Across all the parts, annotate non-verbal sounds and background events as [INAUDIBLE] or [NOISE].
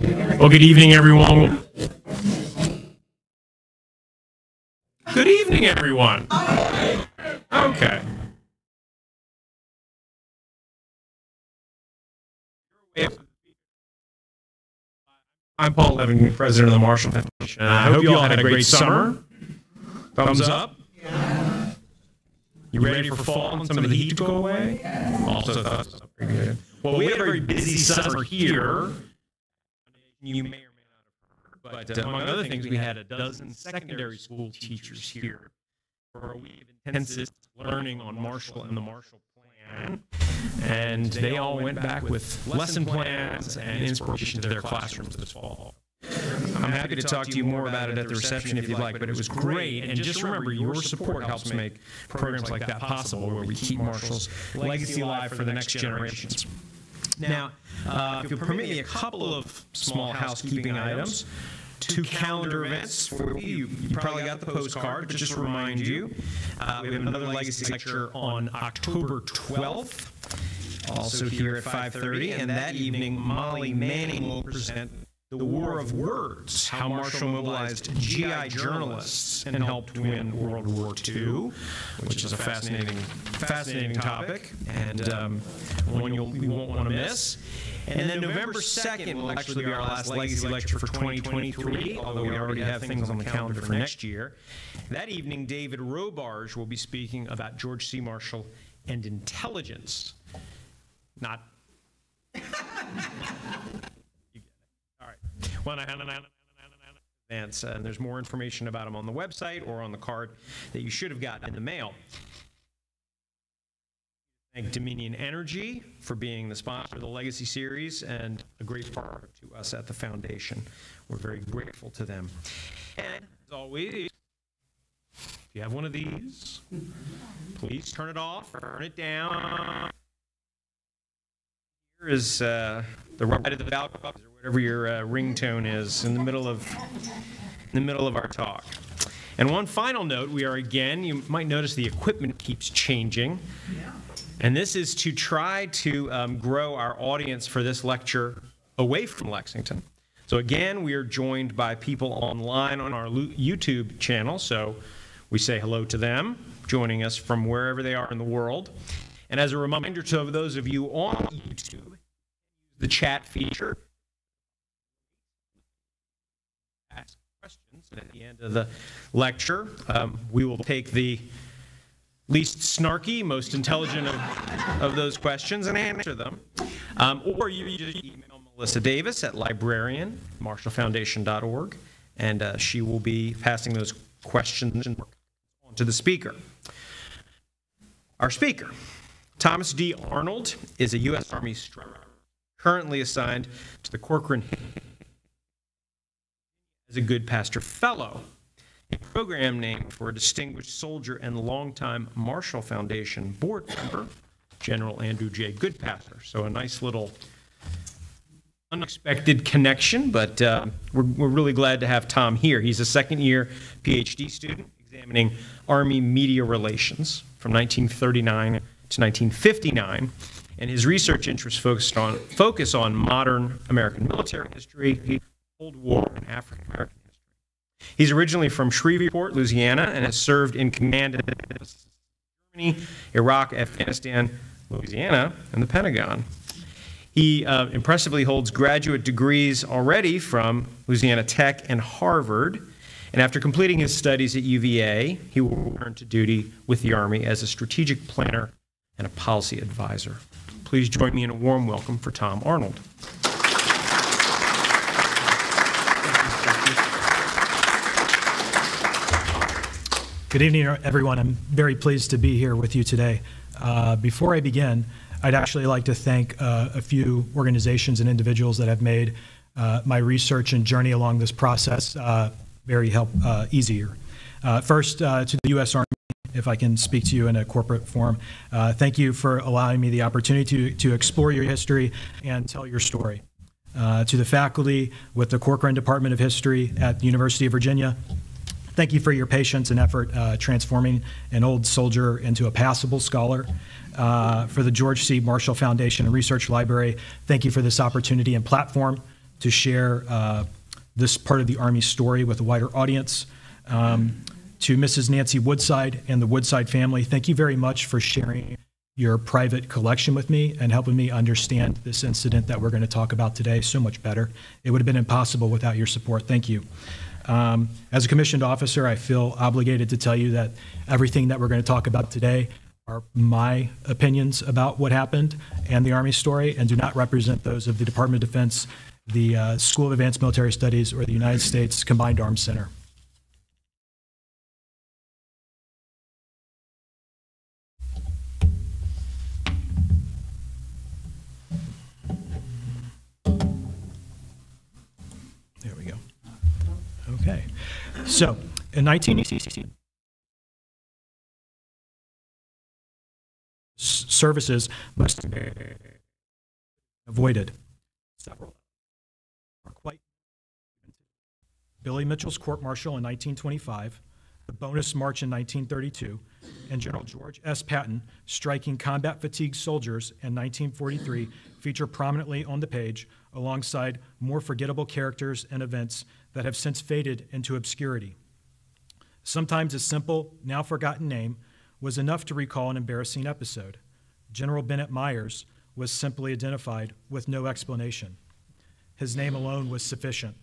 Well, good evening, everyone. Good evening, everyone. Okay. I'm Paul Levin, president of the Marshall Foundation. I hope you all had a great summer. Thumbs up. You ready for fall and some of the heat to go away? Also, thumbs up. Pretty good. Well, we had a very busy summer here. You may or may not have heard, but uh, among other things, we had a dozen secondary school teachers here for a week of intensive learning on Marshall and the Marshall Plan. And they all went back with lesson plans and inspiration to their classrooms this fall. I'm happy to talk to you more about it at the reception if you'd like, but it was great. And just remember, your support helps make programs like that possible, where we keep Marshall's legacy alive for the next generations. Now, uh, if you'll permit me a couple of small housekeeping items, two calendar events for you. You probably got the postcard, but just to remind you, uh, we have another legacy lecture on October 12th, also here at 5:30, and that evening Molly Manning will present the War of Words, how Marshall mobilized GI journalists and helped win World War II, which is a fascinating, fascinating topic, and um, one you'll, you won't want to miss. And then November 2nd will actually be our last legacy lecture for 2023, although we already have things on the calendar for next year. That evening, David Robarge will be speaking about George C. Marshall and intelligence. Not uh, and there's more information about them on the website or on the card that you should have gotten in the mail. Thank Dominion Energy for being the sponsor of the Legacy Series and a great partner to us at the foundation. We're very grateful to them. And as always, if you have one of these, please turn it off, turn it down. Here is uh, the right of the or whatever your uh, ringtone is in the middle of in the middle of our talk. And one final note: we are again. You might notice the equipment keeps changing. And this is to try to um, grow our audience for this lecture away from Lexington. So, again, we are joined by people online on our YouTube channel. So, we say hello to them, joining us from wherever they are in the world. And as a reminder to those of you on YouTube, the chat feature. Ask And at the end of the lecture, um, we will take the least snarky, most intelligent of, of those questions and answer them. Um, or you, you just email Melissa Davis at librarian, marshallfoundation.org, and uh, she will be passing those questions on to the speaker. Our speaker, Thomas D. Arnold, is a U.S. Army instructor currently assigned to the Corcoran as a Goodpaster Fellow a program named for a distinguished soldier and longtime Marshall Foundation board member, General Andrew J. Goodpaster. So a nice little unexpected connection, but uh, we're, we're really glad to have Tom here. He's a second year PhD student examining Army media relations from 1939 to 1959. And his research interests focused on, focus on modern American military history, Cold War, in African American history. He's originally from Shreveport, Louisiana, and has served in command in Germany, Iraq, Afghanistan, Louisiana, and the Pentagon. He uh, impressively holds graduate degrees already from Louisiana Tech and Harvard. And after completing his studies at UVA, he will return to duty with the Army as a strategic planner and a policy advisor. Please join me in a warm welcome for Tom Arnold. Good evening, everyone. I'm very pleased to be here with you today. Uh, before I begin, I'd actually like to thank uh, a few organizations and individuals that have made uh, my research and journey along this process uh, very help uh, easier. Uh, first, to the U.S. Army, if I can speak to you in a corporate form, thank you for allowing me the opportunity to, to explore your history and tell your story. To the faculty with the Corcoran Department of History at the University of Virginia, Thank you for your patience and effort uh, transforming an old soldier into a passable scholar. Uh, for the George C. Marshall Foundation and Research Library, thank you for this opportunity and platform to share uh, this part of the Army story with a wider audience. Um, to Mrs. Nancy Woodside and the Woodside family, thank you very much for sharing your private collection with me and helping me understand this incident that we're going to talk about today so much better. It would have been impossible without your support. Thank you. Um, as a commissioned officer, I feel obligated to tell you that everything that we're going to talk about today are my opinions about what happened and the Army story and do not represent those of the Department of Defense, the uh, School of Advanced Military Studies, or the United States Combined Arms Center. So, in 1916, s- services must be avoided. Several are quite. Billy Mitchell's court martial in 1925, the bonus march in 1932, and General George S. Patton striking combat fatigued soldiers in 1943 feature prominently on the page alongside more forgettable characters and events that have since faded into obscurity. Sometimes a simple, now forgotten name was enough to recall an embarrassing episode. General Bennett Meyers was simply identified with no explanation. His name alone was sufficient.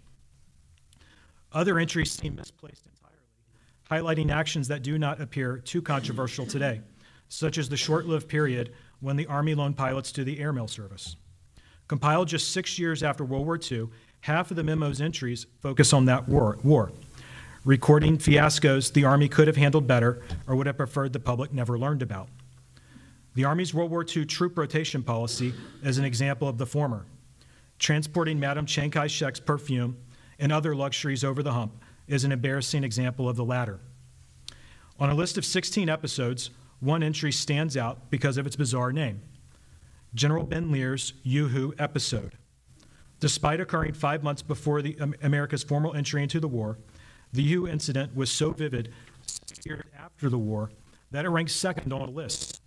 Other entries seem misplaced entirely, highlighting actions that do not appear too controversial today, such as the short lived period when the Army loaned pilots to the airmail service. Compiled just six years after World War II, half of the memo's entries focus on that war. war. Recording fiascos the Army could have handled better or would have preferred the public never learned about. The Army's World War II troop rotation policy is an example of the former. Transporting Madame Chiang Kai shek's perfume and other luxuries over the hump is an embarrassing example of the latter. On a list of 16 episodes, one entry stands out because of its bizarre name General Ben Lear's Yoo-Hoo episode. Despite occurring five months before the, um, America's formal entry into the war, the U incident was so vivid years after the war that it ranks second on the list.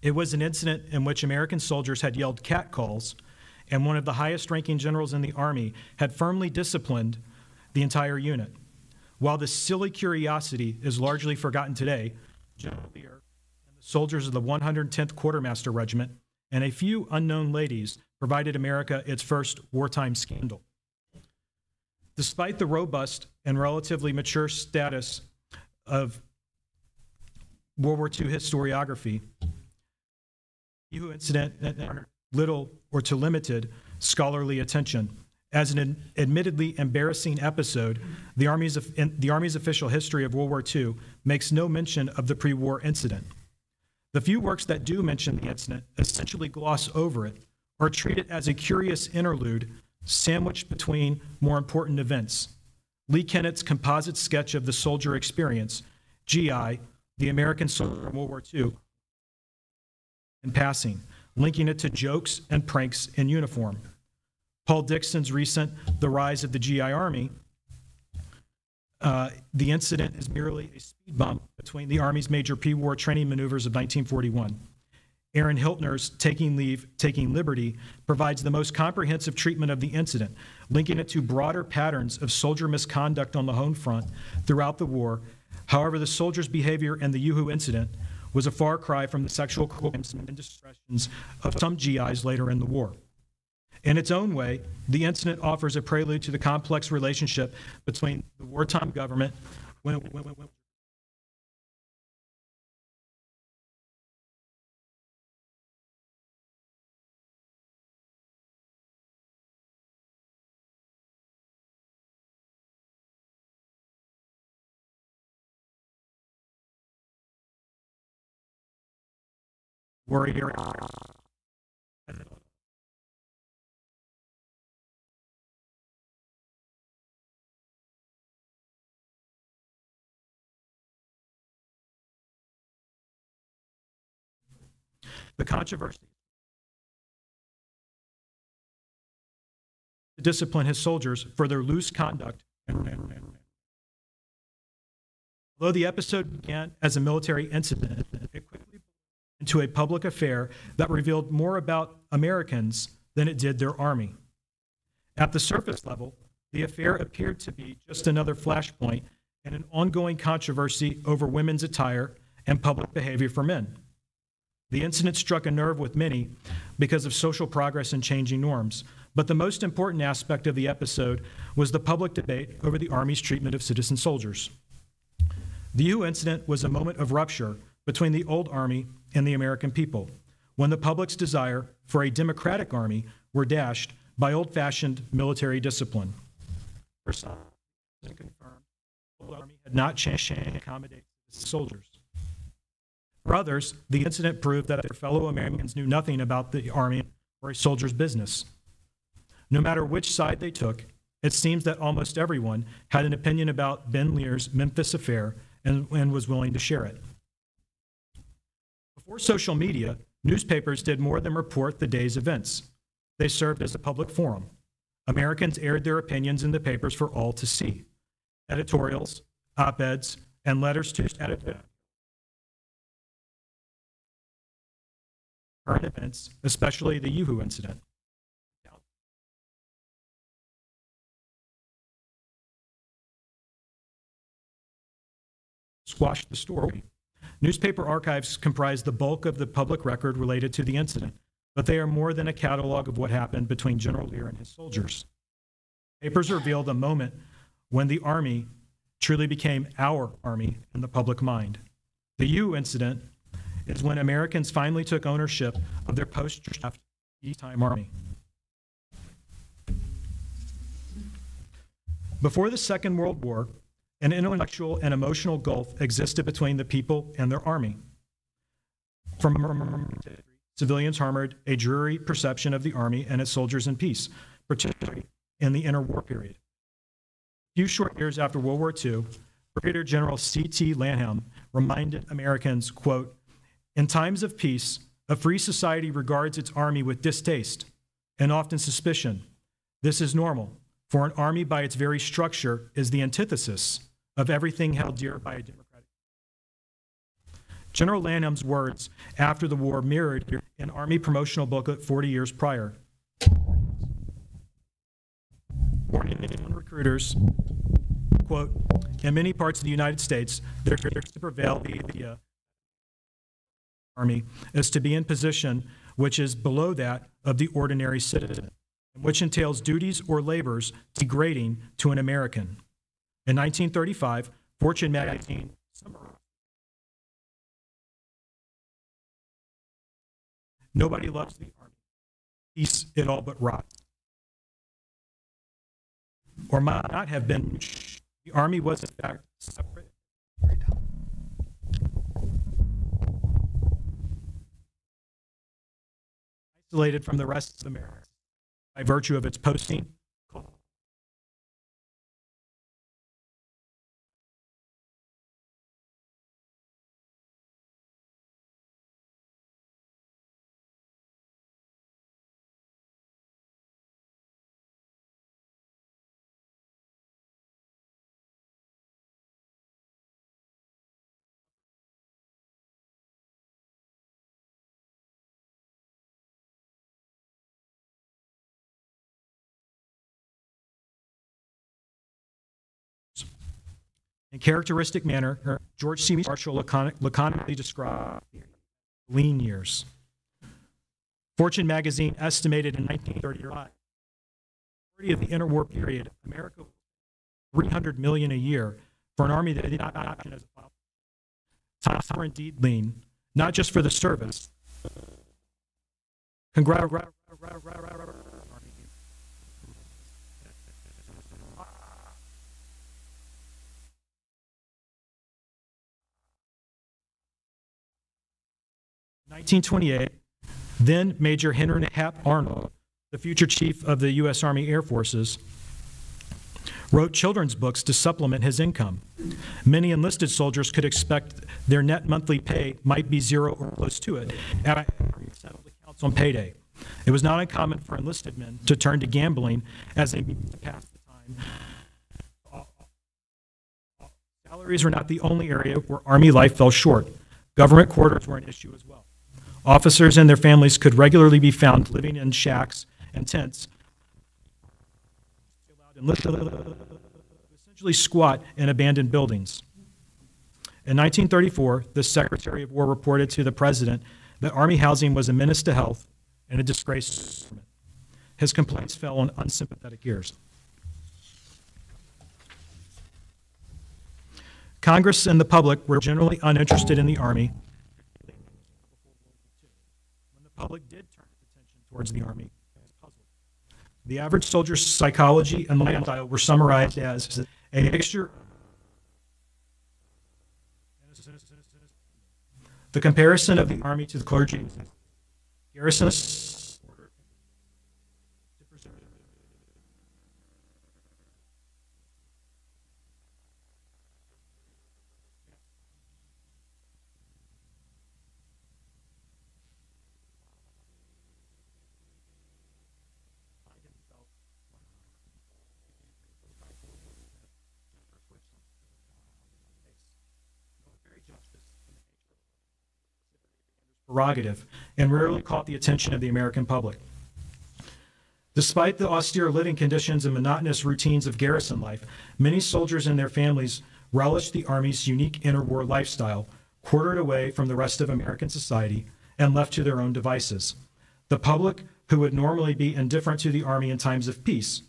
It was an incident in which American soldiers had yelled catcalls, and one of the highest ranking generals in the Army had firmly disciplined the entire unit. While this silly curiosity is largely forgotten today, General Lear and the soldiers of the 110th Quartermaster Regiment and a few unknown ladies provided America its first wartime scandal. Despite the robust and relatively mature status of World War II historiography, Yoo incident little or to limited scholarly attention. As an admittedly embarrassing episode, the Army's, the Army's official history of World War II makes no mention of the pre war incident. The few works that do mention the incident essentially gloss over it or treat it as a curious interlude sandwiched between more important events. Lee Kennett's composite sketch of the soldier experience, GI, the American soldier in World War II, in passing, linking it to jokes and pranks in uniform. Paul Dickson's recent The Rise of the GI Army, uh, the incident is merely a speed bump between the Army's major pre war training maneuvers of 1941. Aaron Hiltner's Taking Leave, Taking Liberty provides the most comprehensive treatment of the incident, linking it to broader patterns of soldier misconduct on the home front throughout the war. However, the soldiers' behavior in the Yoo-Hoo incident was a far cry from the sexual crimes and indiscretions of some GIs later in the war. In its own way, the incident offers a prelude to the complex relationship between the wartime government when, when, when, warrior. The controversy to discipline his soldiers for their loose conduct. Although the episode began as a military incident, it quickly into a public affair that revealed more about Americans than it did their army. At the surface level, the affair appeared to be just another flashpoint in an ongoing controversy over women's attire and public behavior for men. The incident struck a nerve with many because of social progress and changing norms, but the most important aspect of the episode was the public debate over the Army's treatment of citizen soldiers. The U incident was a moment of rupture between the old Army and the American people, when the public's desire for a democratic Army were dashed by old fashioned military discipline. The Army had not changed to accommodate soldiers. For others, the incident proved that their fellow Americans knew nothing about the Army or a soldier's business. No matter which side they took, it seems that almost everyone had an opinion about Ben Lear's Memphis affair and, and was willing to share it. Before social media, newspapers did more than report the day's events. They served as a public forum. Americans aired their opinions in the papers for all to see. Editorials, op-eds, and letters to editors. Current events, especially the Yoo-Hoo incident. Squashed the story. Newspaper archives comprise the bulk of the public record related to the incident, but they are more than a catalog of what happened between General Lear and his soldiers. Papers reveal the moment when the Army truly became our Army in the public mind. The U incident is when Americans finally took ownership of their post-draft peacetime Army. Before the Second World War, an intellectual and emotional gulf existed between the people and their army. From civilians harbored a dreary perception of the army and its soldiers in peace, particularly in the interwar period. A few short years after World War II, Brigadier General C.T. Lanham reminded Americans, quote, in times of peace, a free society regards its army with distaste and often suspicion. This is normal, for an army by its very structure is the antithesis of everything held dear by a democratic. General Lanham's words after the war mirrored an Army promotional booklet 40 years prior. Warning recruiters, quote, in many parts of the United States, there is to prevail the idea Army is to be in position which is below that of the ordinary citizen, which entails duties or labors degrading to an American. In 1935, Fortune magazine summarized. Nobody loves the army. Peace, it all but rots. Or might not have been. The army was, in fact, separate. Isolated from the rest of America by virtue of its posting In characteristic manner, George C. Marshall laconically described lean years. Fortune magazine estimated in 1935 of the interwar period, America 300 million a year for an army that did not option as a. Times were indeed lean, not just for the service. Congratulations. 1928, then Major Henry Hap Arnold, the future chief of the U.S. Army Air Forces, wrote children's books to supplement his income. Many enlisted soldiers could expect their net monthly pay might be zero or close to it at accounts on payday. It was not uncommon for enlisted men to turn to gambling as a means to pass the time. Salaries were not the only area where Army life fell short. Government quarters were an issue as well. Officers and their families could regularly be found living in shacks and tents essentially squat in abandoned buildings. In 1934, the Secretary of War reported to the President that Army housing was a menace to health and a disgrace. to the government. His complaints fell on unsympathetic ears. Congress and the public were generally uninterested in the Army. Public did turn its attention towards the Army. The average soldier's psychology and lifestyle were summarized as a mixture. The comparison of the Army to the clergy. Garrison. Prerogative and rarely caught the attention of the American public. Despite the austere living conditions and monotonous routines of garrison life, many soldiers and their families relished the Army's unique interwar lifestyle, quartered away from the rest of American society and left to their own devices. The public, who would normally be indifferent to the Army in times of peace,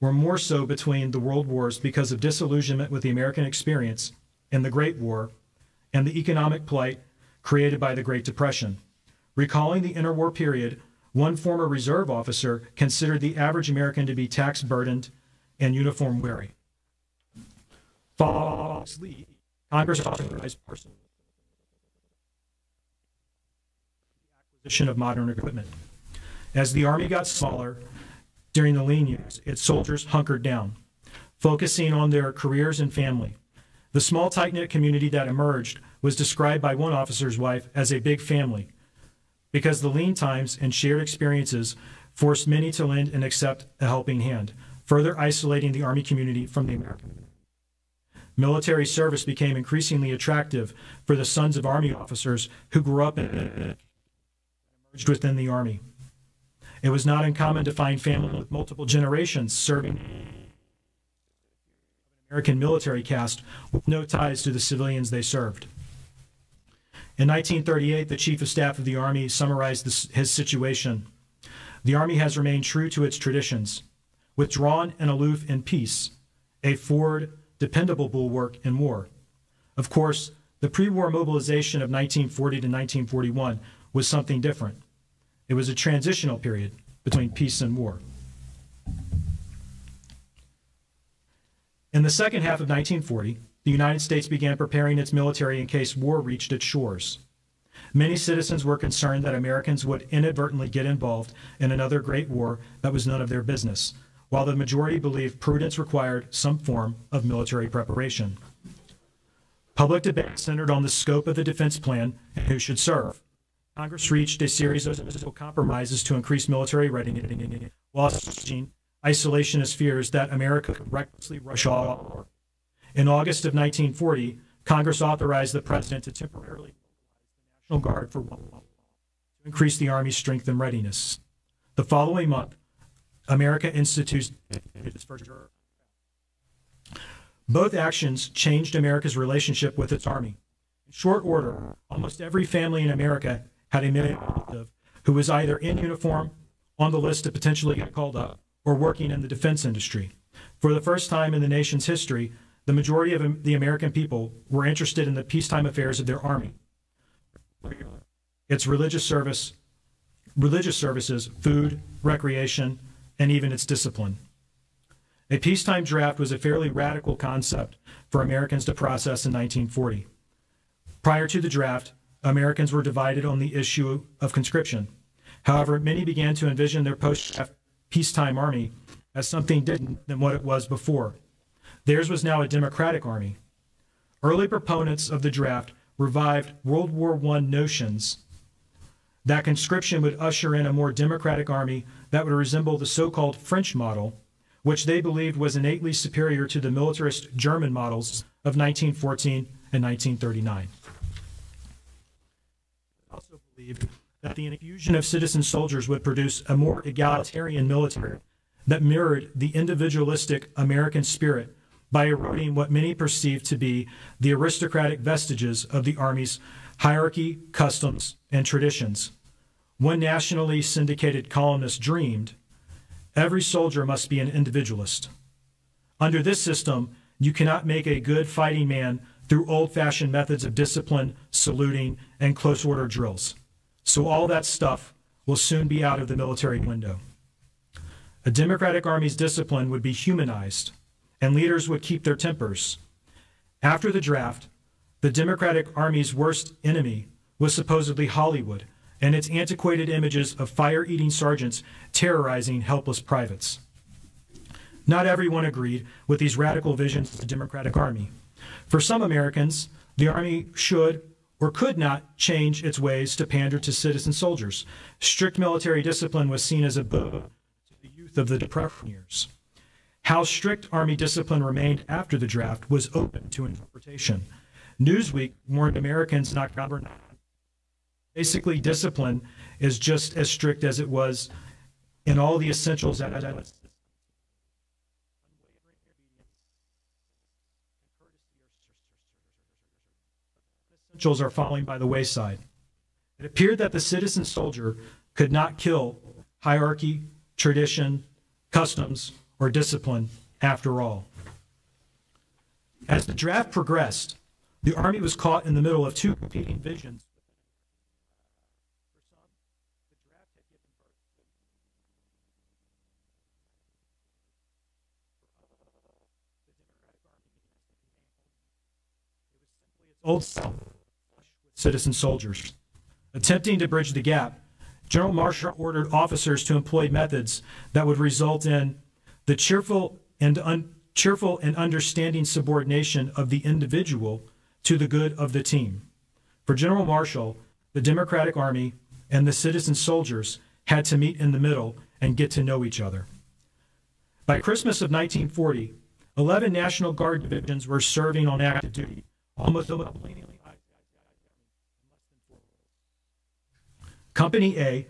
were more so between the world wars because of disillusionment with the American experience in the Great War and the economic plight created by the Great Depression. Recalling the interwar period, one former reserve officer considered the average American to be tax burdened and uniform weary. Following Congress authorized partial acquisition of modern equipment. As the Army got smaller during the lean years, its soldiers hunkered down, focusing on their careers and family. The small, tight knit community that emerged was described by one officer's wife as a big family because the lean times and shared experiences forced many to lend and accept a helping hand, further isolating the Army community from the American. Military service became increasingly attractive for the sons of Army officers who grew up and emerged within the Army. It was not uncommon to find families with multiple generations serving an American military caste with no ties to the civilians they served. In 1938, the Chief of Staff of the Army summarized this, his situation. The Army has remained true to its traditions, withdrawn and aloof in peace, a forward, dependable bulwark in war. Of course, the pre war mobilization of 1940 to 1941 was something different. It was a transitional period between peace and war. In the second half of 1940, the United States began preparing its military in case war reached its shores. Many citizens were concerned that Americans would inadvertently get involved in another great war that was none of their business, while the majority believed prudence required some form of military preparation. Public debate centered on the scope of the defense plan and who should serve. Congress reached a series of compromises to increase military readiness, while isolationist fears that America could recklessly rush out. In August of 1940, Congress authorized the president to temporarily mobilize the National Guard for one month to increase the Army's strength and readiness. The following month, America institutes its first both actions changed America's relationship with its army. In short order, almost every family in America had a relative who was either in uniform, on the list to potentially get called up, or working in the defense industry. For the first time in the nation's history, the majority of the American people were interested in the peacetime affairs of their army. Its religious service, religious services, food, recreation, and even its discipline. A peacetime draft was a fairly radical concept for Americans to process in 1940. Prior to the draft, Americans were divided on the issue of conscription. However, many began to envision their post peacetime army as something different than what it was before. Theirs was now a democratic army. Early proponents of the draft revived World War I notions that conscription would usher in a more democratic army that would resemble the so called French model, which they believed was innately superior to the militarist German models of 1914 and 1939. They also believed that the infusion of citizen soldiers would produce a more egalitarian military that mirrored the individualistic American spirit by eroding what many perceived to be the aristocratic vestiges of the Army's hierarchy, customs, and traditions. One nationally syndicated columnist dreamed every soldier must be an individualist. Under this system, you cannot make a good fighting man through old fashioned methods of discipline, saluting, and close order drills. So all that stuff will soon be out of the military window. A Democratic Army's discipline would be humanized, and leaders would keep their tempers. After the draft, the Democratic Army's worst enemy was supposedly Hollywood and its antiquated images of fire eating sergeants terrorizing helpless privates. Not everyone agreed with these radical visions of the Democratic Army. For some Americans, the Army should or could not change its ways to pander to citizen soldiers. Strict military discipline was seen as a boon to the youth of the Depression years. How strict Army discipline remained after the draft was open to interpretation. Newsweek warned Americans not governed. Basically, discipline is just as strict as it was in all the essentials that essentials are falling by the wayside. It appeared that the citizen soldier could not kill hierarchy, tradition, customs, or discipline after all. As the draft progressed, the Army was caught in the middle of two competing visions. Old self citizen soldiers. Attempting to bridge the gap, General Marshall ordered officers to employ methods that would result in the cheerful and un- cheerful and understanding subordination of the individual to the good of the team. For General Marshall, the Democratic Army and the citizen soldiers had to meet in the middle and get to know each other. By Christmas of 1940, 11 National Guard divisions were serving on active duty, almost Company A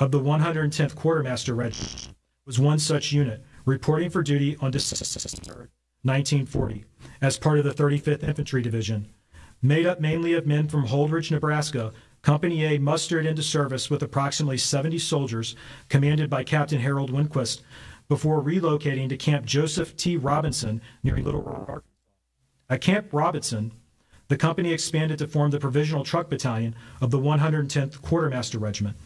of the 110th Quartermaster Regiment was one such unit, reporting for duty on December 1940 as part of the 35th Infantry Division. Made up mainly of men from Holdrege, Nebraska, Company A mustered into service with approximately 70 soldiers, commanded by Captain Harold Winquist, before relocating to Camp Joseph T. Robinson near Little Rock. At Camp Robinson, the company expanded to form the Provisional Truck Battalion of the 110th Quartermaster Regiment.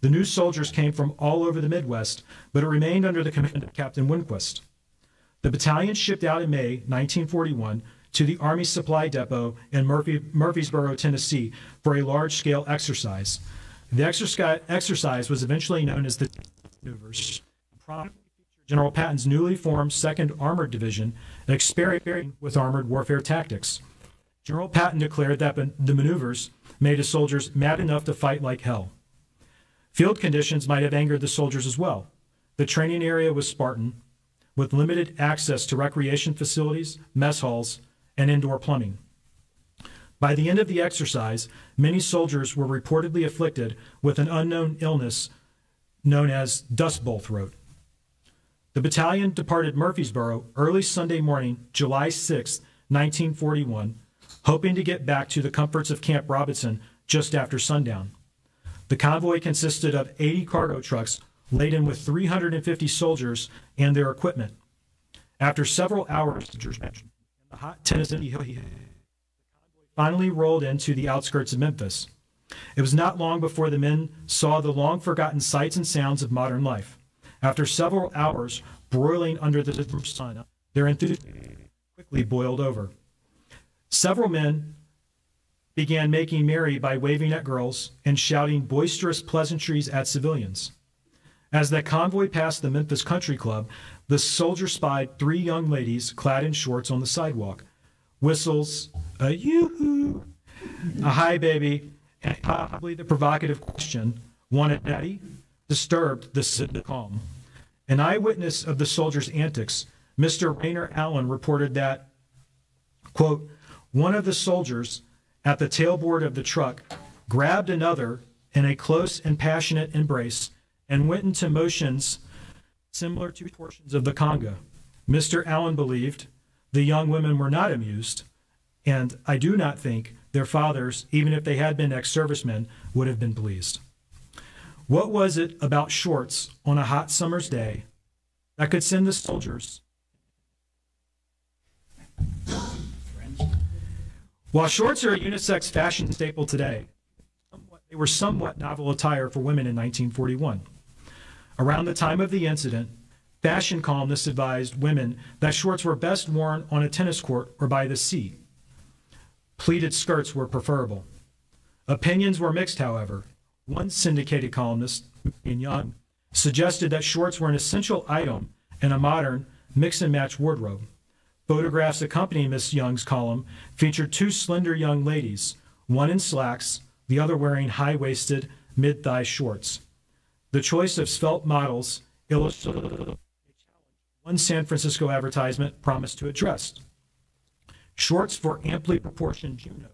The new soldiers came from all over the Midwest, but it remained under the command of Captain Winquist. The battalion shipped out in May 1941 to the Army Supply Depot in Murphy, Murfreesboro, Tennessee, for a large scale exercise. The exercise was eventually known as the maneuvers. General Patton's newly formed 2nd Armored Division, experimenting with armored warfare tactics. General Patton declared that the maneuvers made his soldiers mad enough to fight like hell. Field conditions might have angered the soldiers as well. The training area was Spartan, with limited access to recreation facilities, mess halls, and indoor plumbing. By the end of the exercise, many soldiers were reportedly afflicted with an unknown illness known as Dust Bowl throat. The battalion departed Murfreesboro early Sunday morning, July 6, 1941, hoping to get back to the comforts of Camp Robinson just after sundown. The convoy consisted of 80 cargo trucks laden with 350 soldiers and their equipment. After several hours the hot Tennessee finally rolled into the outskirts of Memphis. It was not long before the men saw the long forgotten sights and sounds of modern life. After several hours broiling under the sun, their enthusiasm quickly boiled over. Several men began making merry by waving at girls and shouting boisterous pleasantries at civilians. As the convoy passed the Memphis Country Club, the soldier spied three young ladies clad in shorts on the sidewalk. Whistles, a yoo-hoo, a hi baby, and probably the provocative question, want it daddy, disturbed the calm. An eyewitness of the soldier's antics, Mr. Rayner Allen, reported that, quote, one of the soldiers at the tailboard of the truck grabbed another in a close and passionate embrace and went into motions Similar to portions of the conga. Mr. Allen believed the young women were not amused, and I do not think their fathers, even if they had been ex servicemen, would have been pleased. What was it about shorts on a hot summer's day that could send the soldiers? While shorts are a unisex fashion staple today, they were somewhat novel attire for women in 1941. Around the time of the incident, fashion columnists advised women that shorts were best worn on a tennis court or by the sea. Pleated skirts were preferable. Opinions were mixed, however. One syndicated columnist, in Young, suggested that shorts were an essential item in a modern mix and match wardrobe. Photographs accompanying Miss Young's column featured two slender young ladies, one in slacks, the other wearing high waisted, mid thigh shorts. The choice of svelte models illustrated one San Francisco advertisement promised to address. Shorts for amply proportioned Junos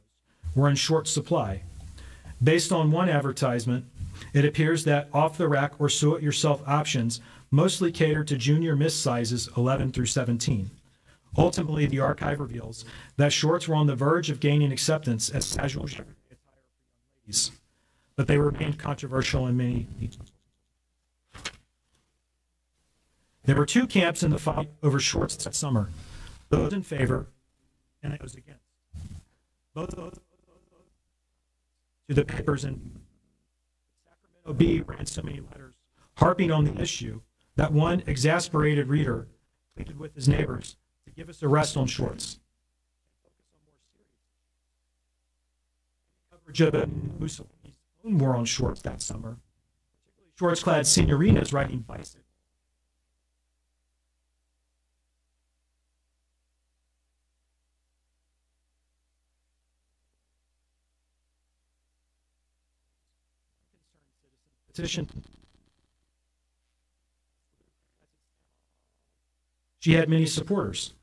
were in short supply. Based on one advertisement, it appears that off the rack or sew it yourself options mostly cater to junior miss sizes 11 through 17. Ultimately, the archive reveals that shorts were on the verge of gaining acceptance as casual attire for young ladies, but they remained controversial in many. There were two camps in the fight over shorts that summer: those in favor and those against. Both of to the papers and Sacramento Bee ran so many letters harping on the issue that one exasperated reader pleaded with his neighbors give us a rest on shorts. Coverage of a Mussolini's own war on shorts that summer, particularly shorts-clad senoritas riding bicycles. She had many supporters.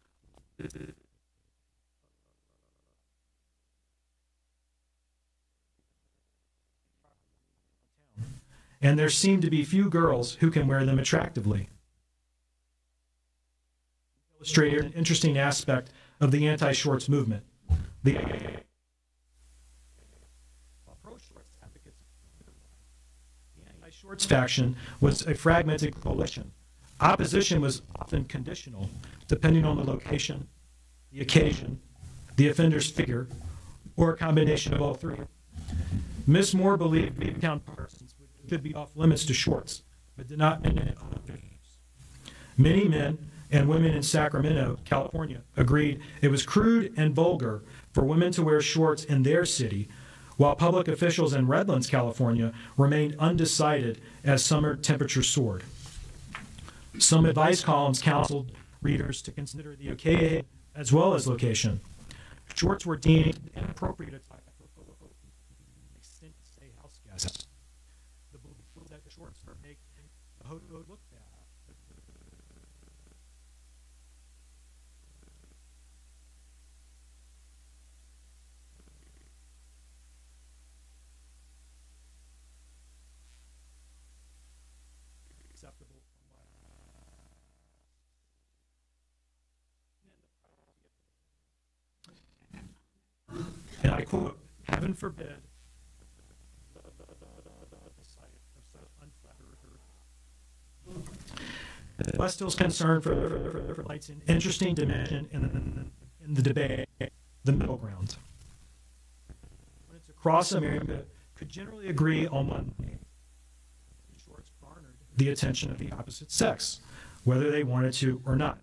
And there seem to be few girls who can wear them attractively. Illustrated an interesting aspect of the anti shorts movement. The anti Shorts faction was a fragmented coalition. Opposition was often conditional, depending on the location, the occasion, the offender's figure, or a combination of all three. Miss Moore believed Beavertown Parsons should be off limits to shorts, but did not mention other Many men and women in Sacramento, California, agreed it was crude and vulgar for women to wear shorts in their city while public officials in Redlands, California, remained undecided as summer temperatures soared. Some advice columns counseled readers to consider the occasion as well as location. Shorts were deemed inappropriate attire extended stay house guests. The belief that shorts make the hotel look bad. acceptable. And I quote, heaven forbid. Uh, Westill's concern for, for, for lights an interesting dimension in, in the debate, the middle ground. When it's across America, could generally agree on one thing the attention of the opposite sex, whether they wanted to or not.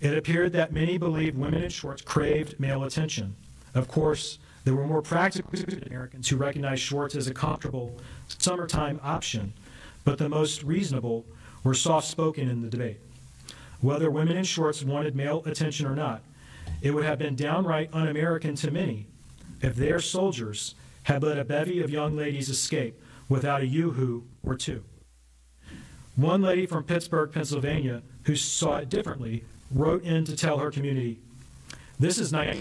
It appeared that many believed women in shorts craved male attention. Of course, there were more practical Americans who recognized shorts as a comfortable summertime option, but the most reasonable were soft spoken in the debate. Whether women in shorts wanted male attention or not, it would have been downright un American to many if their soldiers had let a bevy of young ladies escape without a yoo-hoo or two. One lady from Pittsburgh, Pennsylvania, who saw it differently, wrote in to tell her community, This is nice.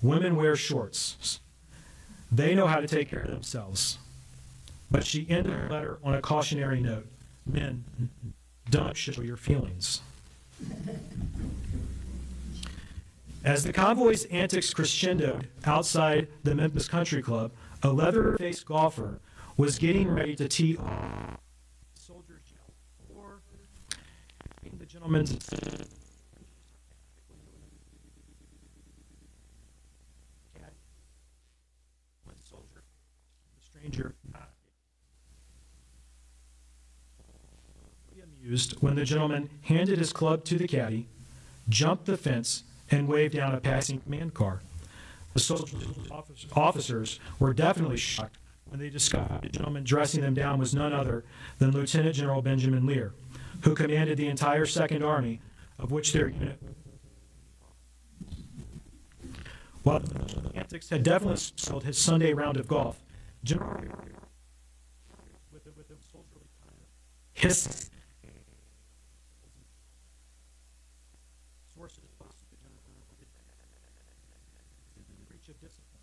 Women wear shorts. They know how to take care of themselves. But she ended her letter on a cautionary note. Men, don't show your feelings. As the convoy's antics crescendoed outside the Memphis Country Club, a leather-faced golfer was getting ready to tee off. Soldiers "Or," the gentleman's One soldier, the stranger, amused when the gentleman handed his club to the caddy, jumped the fence, and waved down a passing command car. The soldiers, officers were definitely shocked when they discovered the gentleman dressing them down was none other than Lieutenant General Benjamin Lear, who commanded the entire Second Army, of which their unit. While the antics had definitely sold his Sunday round of golf, General Lear, with a, with a soldierly hiss sources breach of discipline.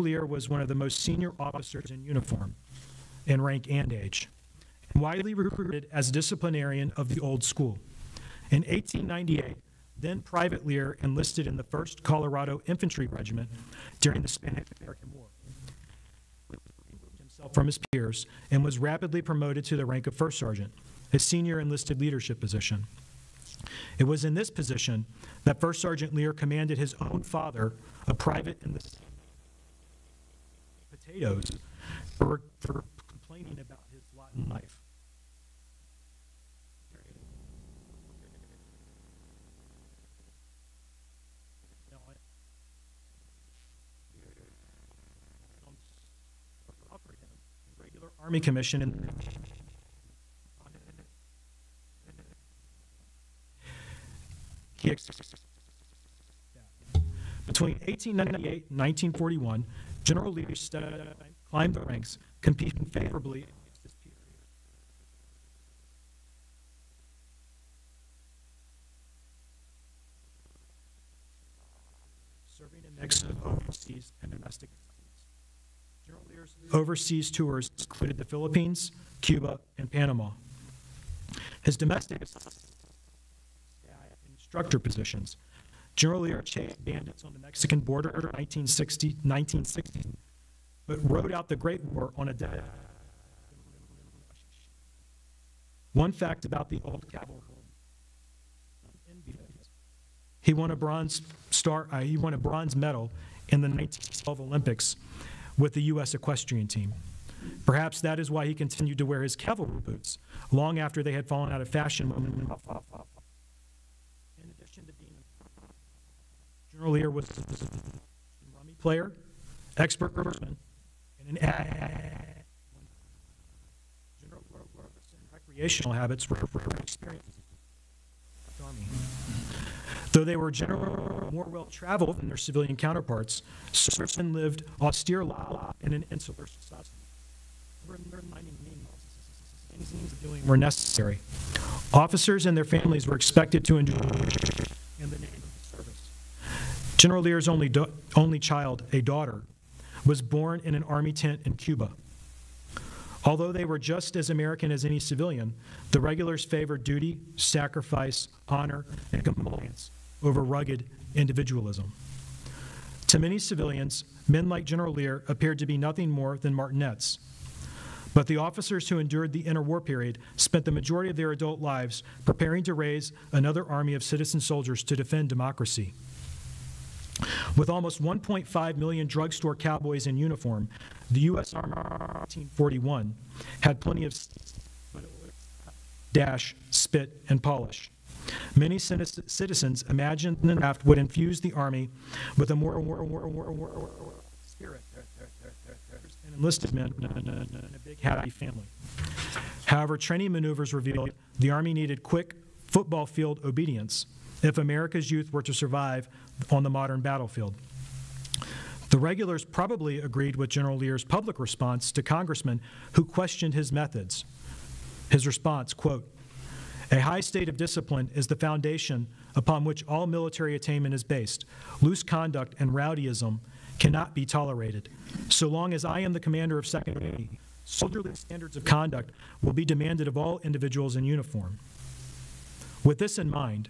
Lear was one of the most senior officers in uniform, in rank and age widely recruited as disciplinarian of the old school. In 1898, then Private Lear enlisted in the 1st Colorado Infantry Regiment during the Spanish-American War. Himself from his peers and was rapidly promoted to the rank of first sergeant, his senior enlisted leadership position. It was in this position that First Sergeant Lear commanded his own father, a private in the potatoes, for, for complaining about his lot in life. Army commission he between 1898 and 1941, General stepped- climbed the ranks, competing favorably. Serving a mix of overseas and domestic. General Lear's overseas tours included the Philippines, Cuba, and Panama. His domestic instructor positions. General Lear chased bandits on the Mexican border in 1960, 1960, but rode out the Great War on a dead. One fact about the old cavalry. He won a bronze star. Uh, he won a bronze medal in the 1912 Olympics with the U.S. equestrian team. Perhaps that is why he continued to wear his cavalry boots long after they had fallen out of fashion. In addition to being Lear was a rummy player, expert horseman, and an recreational habits were experiences. Army. Though they were generally more well-traveled than their civilian counterparts, servicemen lived austere lives in an insular society. Were necessary. Officers and their families were expected to endure in the name of the service. General Lear's only, only child, a daughter, was born in an army tent in Cuba. Although they were just as American as any civilian, the regulars favored duty, sacrifice, honor, and compliance over rugged individualism. To many civilians, men like General Lear appeared to be nothing more than martinets. But the officers who endured the interwar period spent the majority of their adult lives preparing to raise another army of citizen soldiers to defend democracy. With almost 1.5 million drugstore cowboys in uniform, the U.S. Army in 1941 had plenty of dash, spit, and polish. Many citizens imagined the draft would infuse the Army with a more, more, more, more, spirit and enlisted men and a big happy family. However, training maneuvers revealed the Army needed quick football field obedience if America's youth were to survive on the modern battlefield. The regulars probably agreed with General Lear's public response to congressmen who questioned his methods. His response, quote, "A high state of discipline is the foundation upon which all military attainment is based. Loose conduct and rowdyism cannot be tolerated. So long as I am the commander of Second Army, soldierly standards of conduct will be demanded of all individuals in uniform." With this in mind,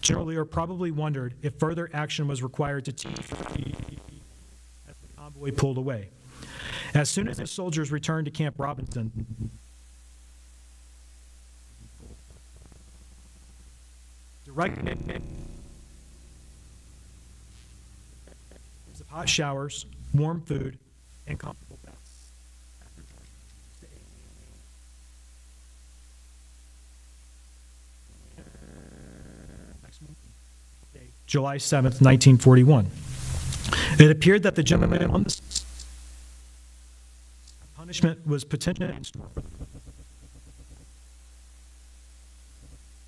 General Lear probably wondered if further action was required to teach as the convoy pulled away. As soon as the soldiers returned to Camp Robinson, direct of hot showers, warm food, and comfortable beds. July 7th, 1941. It appeared that the gentleman on this punishment was potentially.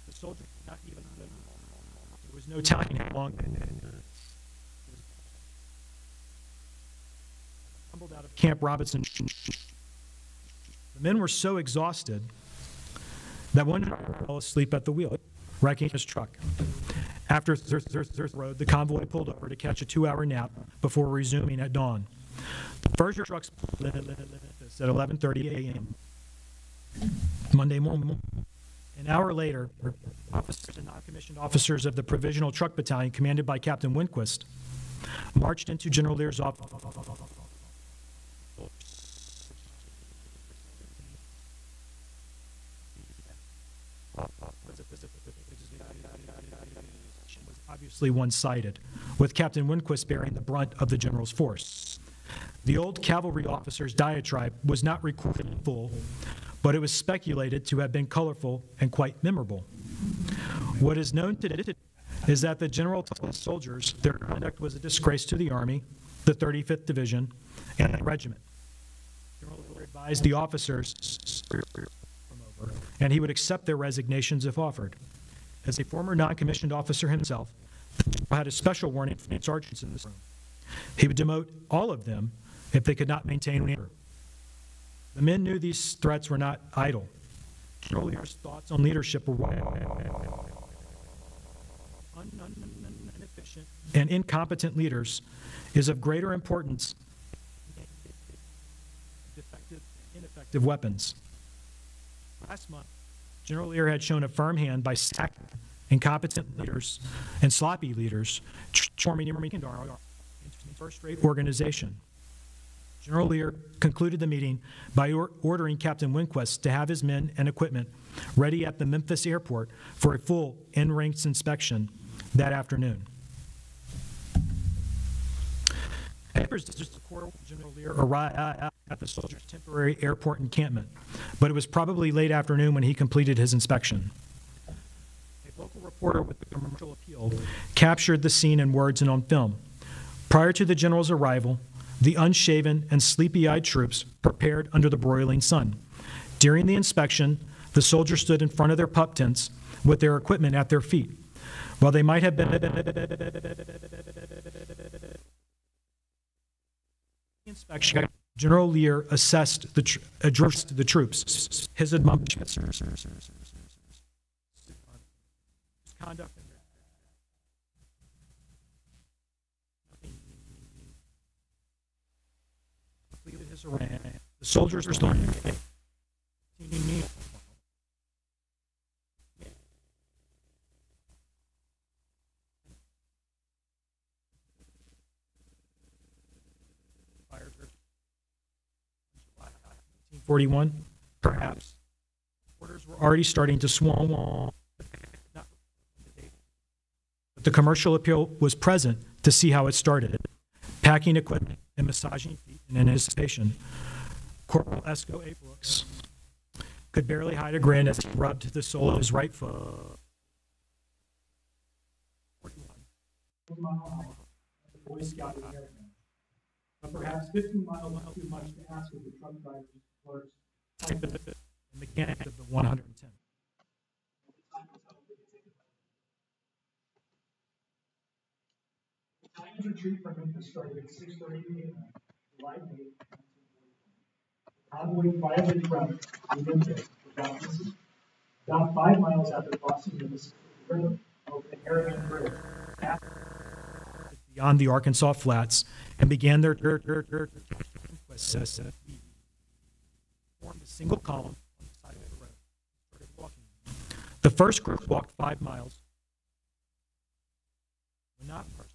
The soldier did not even there was no telling how long tumbled out of Camp Robinson. The men were so exhausted that one fell asleep at the wheel, wrecking his truck. After Third Road, the convoy pulled over to catch a two-hour nap before resuming at dawn. The first trucks at 11:30 a.m. Monday morning. An hour later, officers and non-commissioned officers of the Provisional Truck Battalion, commanded by Captain Winquist, marched into General Lear's office. Obviously one-sided, with Captain Winquist bearing the brunt of the general's force. The old cavalry officer's diatribe was not recorded in full, but it was speculated to have been colorful and quite memorable. What is known today is that the general told his soldiers their conduct was a disgrace to the Army, the 35th Division, and the regiment. General advised the officers and he would accept their resignations if offered. As a former non-commissioned officer himself, general had a special warning for sergeants in this room. He would demote all of them if they could not maintain order. The men knew these threats were not idle. General Lear's thoughts on leadership were un- inefficient and incompetent leaders is of greater importance than defective, ineffective weapons. Last month, General Lear had shown a firm hand by sacking incompetent leaders and sloppy leaders, forming a first-rate organization. General Lear concluded the meeting by or- ordering Captain Winquist to have his men and equipment ready at the Memphis airport for a full in-ranks inspection that afternoon. Papers General Lear arrived at the soldiers' temporary airport encampment, but it was probably late afternoon when he completed his inspection. Reporter with the commercial appeal captured the scene in words and on film. Prior to the general's arrival, the unshaven and sleepy-eyed troops prepared under the broiling sun. During the inspection, the soldiers stood in front of their pup tents with their equipment at their feet. While they might have been inspection, General Lear assessed the, tr- addressed the troops. His admonishments. Conduct. Completed his harangue. The soldiers still. Fired her. 1941, perhaps. Orders were already starting to swarm. The commercial appeal was present to see how it started. Packing equipment and massaging feet in anticipation. Corporal Esco A. Brooks could barely hide a grin as he rubbed the sole of his right foot. Boy Scout the Force. But perhaps 15 miles too much to ask of the truck drivers, clerks, and mechanics of the 110. Simon's retreat from Memphis started at AM, July eighth, Convoy violated route in Memphis without missing. About five miles after crossing the Mississippi River over the Bridge. Beyond the Arkansas Flats and began their. Formed a single column on the side of the road. Started walking. The first group walked five miles. When not first,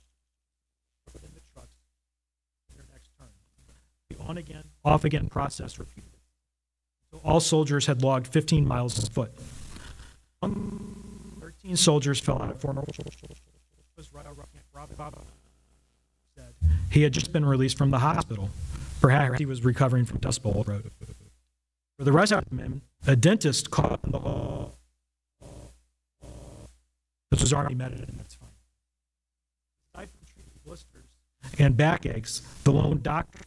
in the trucks, their next turn. On again, off again process repeated. So all soldiers had logged 15 miles a foot. Um, 13 soldiers fell out of former. He had just been released from the hospital. Perhaps he was recovering from Dust Bowl throat. For the rest of the men, a dentist caught in the law. This was already medicine, that's fine. Aside from treating blisters and backaches, the lone doctor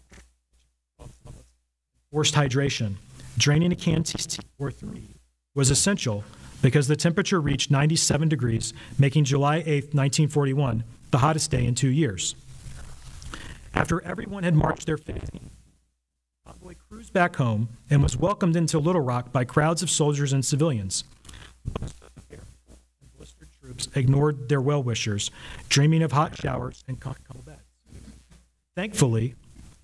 forced hydration. Draining a canteen or three was essential because the temperature reached 97 degrees, making July 8, 1941, the hottest day in two years. After everyone had marched their 15, convoy cruised back home and was welcomed into Little Rock by crowds of soldiers and civilians. Blistered troops ignored their well-wishers, dreaming of hot showers and comfortable beds. Thankfully,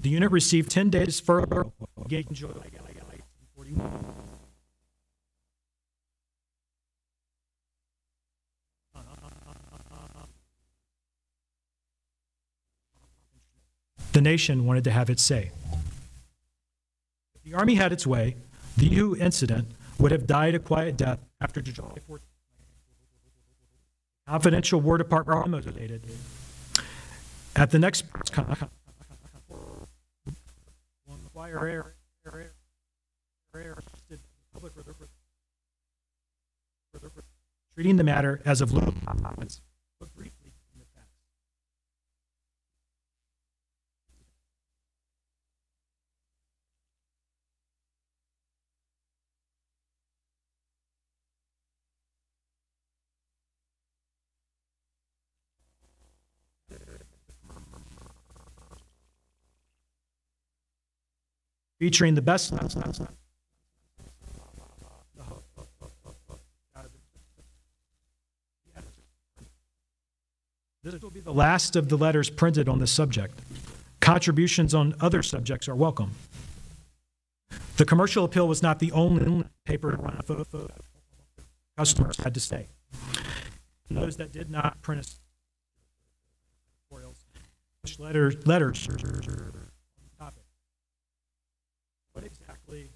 the unit received 10 days 1941. The nation wanted to have its say. If the Army had its way, the U incident would have died a quiet death after July 4th. Confidential War Department At the next Wire air, public treating the matter as of consequence. Look briefly in the facts. Featuring the best. This will be the last of the letters printed on this subject. Contributions on other subjects are welcome. The commercial appeal was not the only paper to run a photo. Customers had to stay. Those that did not print letters, letters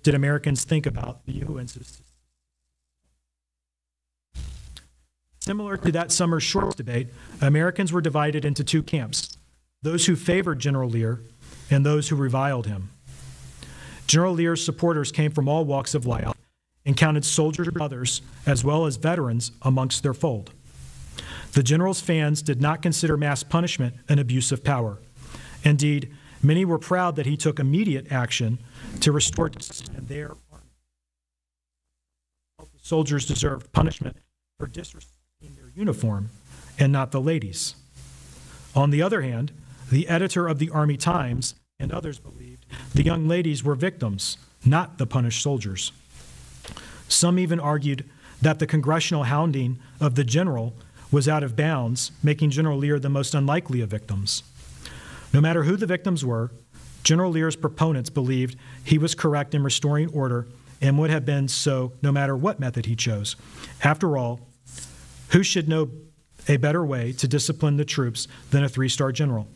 Did Americans think about the system? Similar to that summer's shorts debate, Americans were divided into two camps those who favored General Lear and those who reviled him. General Lear's supporters came from all walks of life and counted soldiers and others, as well as veterans, amongst their fold. The general's fans did not consider mass punishment an abuse of power. Indeed, many were proud that he took immediate action to restore their army. Soldiers deserved punishment for disrespecting their uniform and not the ladies. On the other hand, the editor of the Army Times and others believed the young ladies were victims, not the punished soldiers. Some even argued that the congressional hounding of the general was out of bounds, making General Lear the most unlikely of victims. No matter who the victims were, General Lear's proponents believed he was correct in restoring order and would have been so no matter what method he chose. After all, who should know a better way to discipline the troops than a three star general?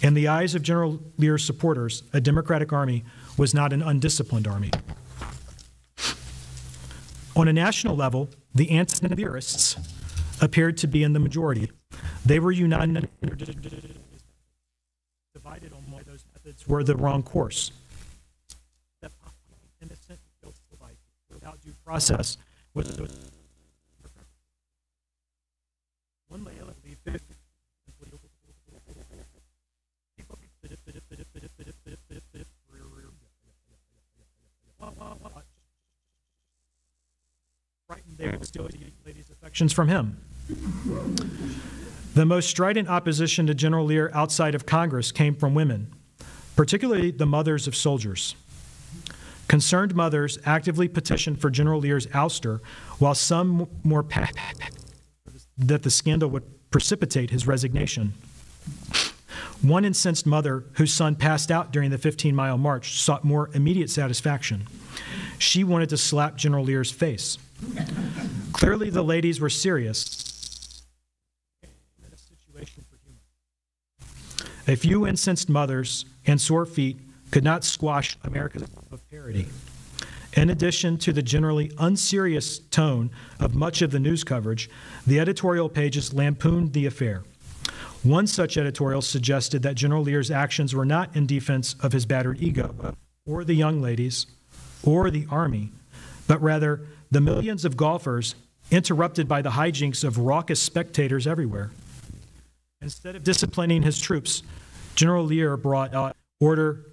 In the eyes of General Lear's supporters, a Democratic army was not an undisciplined army. On a national level, the anti-theorists appeared to be in the majority. They were united, divided on why those methods were the wrong course. That innocent life without due process was one way of believe frightened they would steal ladies' affections from him. The most strident opposition to General Lear outside of Congress came from women, particularly the mothers of soldiers. Concerned mothers actively petitioned for General Lear's ouster, while some more that the scandal would precipitate his resignation. One incensed mother whose son passed out during the 15 mile march sought more immediate satisfaction. She wanted to slap General Lear's face. Clearly, the ladies were serious. A few incensed mothers and sore feet could not squash America's of parody. In addition to the generally unserious tone of much of the news coverage, the editorial pages lampooned the affair. One such editorial suggested that General Lear's actions were not in defense of his battered ego, or the young ladies, or the Army, but rather the millions of golfers interrupted by the hijinks of raucous spectators everywhere. Instead of disciplining his troops, General Lear brought out order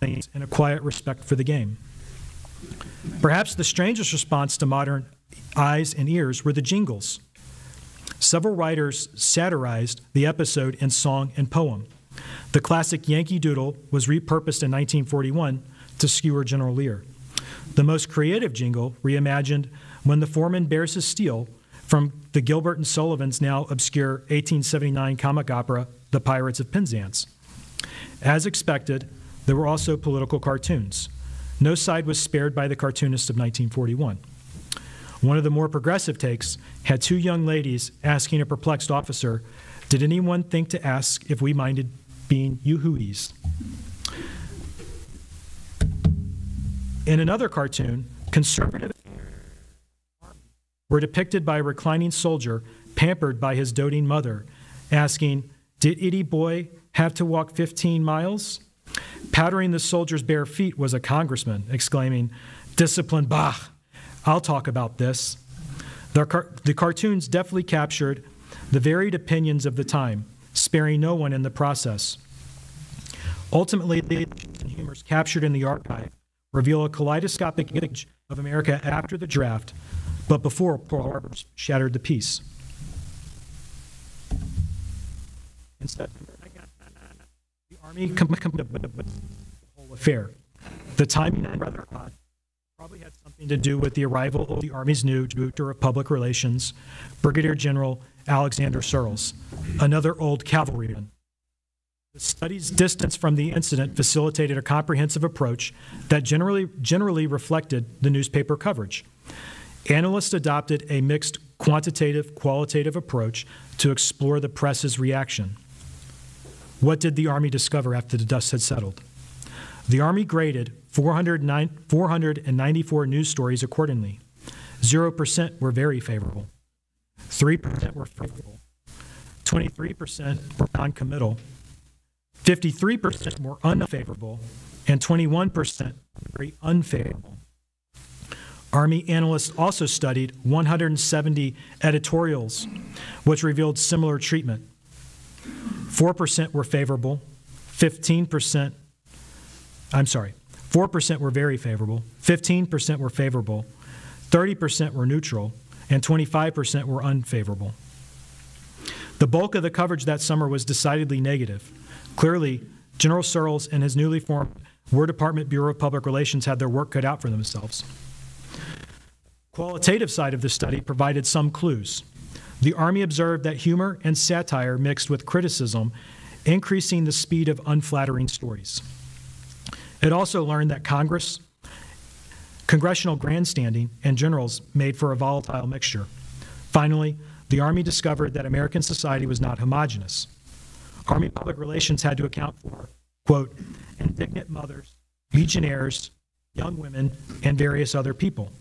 and a quiet respect for the game. Perhaps the strangest response to modern eyes and ears were the jingles. Several writers satirized the episode in song and poem. The classic Yankee Doodle was repurposed in 1941 to skewer General Lear. The most creative jingle, reimagined when the foeman bares his steel, from the Gilbert and Sullivan's now obscure 1879 comic opera, The Pirates of Penzance. As expected, there were also political cartoons. No side was spared by the cartoonists of 1941. One of the more progressive takes had two young ladies asking a perplexed officer, Did anyone think to ask if we minded being yoo-hooies? In another cartoon, conservative were depicted by a reclining soldier pampered by his doting mother, asking, Did itty boy have to walk 15 miles? Powdering the soldier's bare feet was a congressman, exclaiming, Discipline, bah! I'll talk about this. The, car- the cartoons deftly captured the varied opinions of the time, sparing no one in the process. Ultimately, the humors captured in the archive reveal a kaleidoscopic image of America after the draft, but before Pearl Harbor shattered the peace. Instead, the Army committed the whole affair. The timing rather odd probably had something to do with the arrival of the Army's new Director of Public Relations, Brigadier General Alexander Surles, another old cavalryman. The study's distance from the incident facilitated a comprehensive approach that generally, generally reflected the newspaper coverage. Analysts adopted a mixed quantitative qualitative approach to explore the press's reaction. What did the Army discover after the dust had settled? The Army graded 409 494 news stories accordingly. 0% were very favorable, 3% were favorable, 23% were noncommittal, 53% were unfavorable, and 21% very unfavorable. Army analysts also studied 170 editorials, which revealed similar treatment. 4% were favorable, 15%, I'm sorry, 4% were very favorable, 15% were favorable, 30% were neutral, and 25% were unfavorable. The bulk of the coverage that summer was decidedly negative. Clearly, General Surles and his newly formed War Department Bureau of Public Relations had their work cut out for themselves. Qualitative side of the study provided some clues. The Army observed that humor and satire mixed with criticism, increasing the speed of unflattering stories. It also learned that Congress, congressional grandstanding, and generals made for a volatile mixture. Finally, the Army discovered that American society was not homogenous. Army public relations had to account for, quote, indignant mothers, legionnaires, young women, and various other people.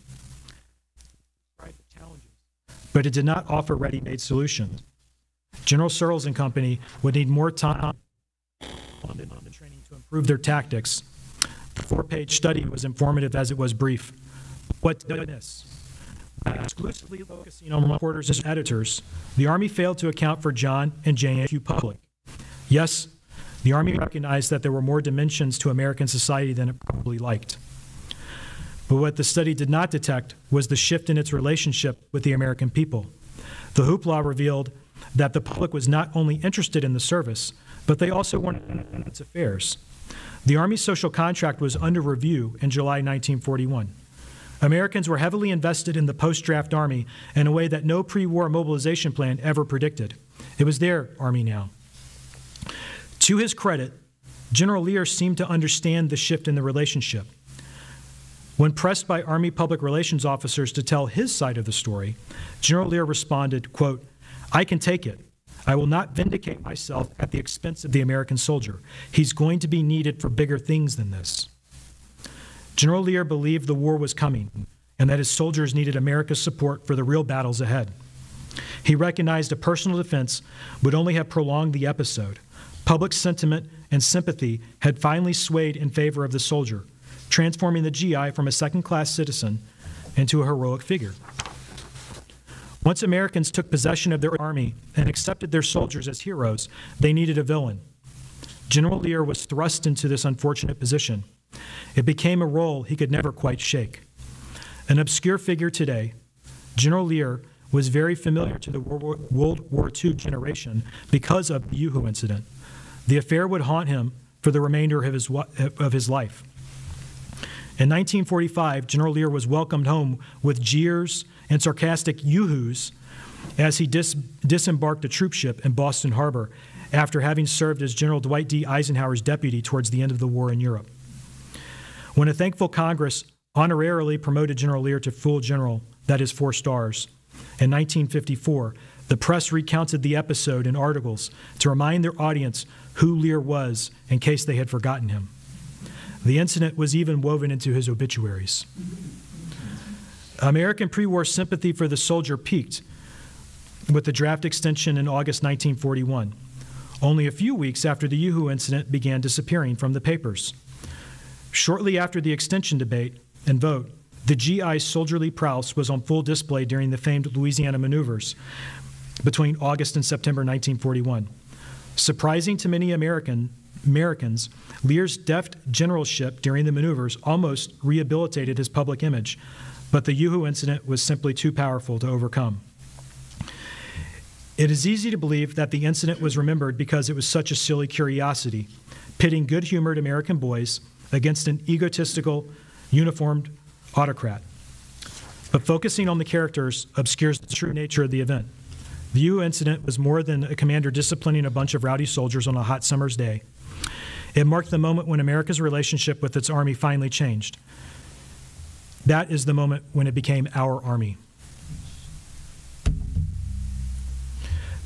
But it did not offer ready-made solutions. General Surles and company would need more time on the training to improve their tactics. The four-page study was informative as it was brief. What did? By exclusively focusing on reporters and editors, the Army failed to account for John and Jane Q. public. Yes, the Army recognized that there were more dimensions to American society than it probably liked. But what the study did not detect was the shift in its relationship with the American people. The hoopla revealed that the public was not only interested in the service, but they also wanted its affairs. The Army social contract was under review in July 1941. Americans were heavily invested in the post draft Army in a way that no pre war mobilization plan ever predicted. It was their Army now. To his credit, General Lear seemed to understand the shift in the relationship. When pressed by Army public relations officers to tell his side of the story, General Lear responded, quote, I can take it. I will not vindicate myself at the expense of the American soldier. He's going to be needed for bigger things than this. General Lear believed the war was coming and that his soldiers needed America's support for the real battles ahead. He recognized a personal defense would only have prolonged the episode. Public sentiment and sympathy had finally swayed in favor of the soldier, transforming the GI from a second class citizen into a heroic figure. Once Americans took possession of their army and accepted their soldiers as heroes, they needed a villain. General Lear was thrust into this unfortunate position. It became a role he could never quite shake. An obscure figure today, General Lear was very familiar to the World War II generation because of the Yoo-Hoo incident. The affair would haunt him for the remainder of his, of his life. In 1945, General Lear was welcomed home with jeers and sarcastic yoo-hoos as he dis- disembarked a troop ship in Boston Harbor after having served as General Dwight D. Eisenhower's deputy towards the end of the war in Europe. When a thankful Congress honorarily promoted General Lear to full general, that is, four stars, in 1954, the press recounted the episode in articles to remind their audience who Lear was in case they had forgotten him. The incident was even woven into his obituaries. American pre war sympathy for the soldier peaked with the draft extension in August 1941, only a few weeks after the Yoo-Hoo incident began disappearing from the papers. Shortly after the extension debate and vote, the GI's soldierly prowess was on full display during the famed Louisiana maneuvers between August and September 1941. Surprising to many American, Americans, Lear's deft generalship during the maneuvers almost rehabilitated his public image, but the Yoo-Hoo incident was simply too powerful to overcome. It is easy to believe that the incident was remembered because it was such a silly curiosity, pitting good humored American boys against an egotistical, uniformed autocrat. But focusing on the characters obscures the true nature of the event. The Yoo incident was more than a commander disciplining a bunch of rowdy soldiers on a hot summer's day. It marked the moment when America's relationship with its army finally changed. That is the moment when it became our army.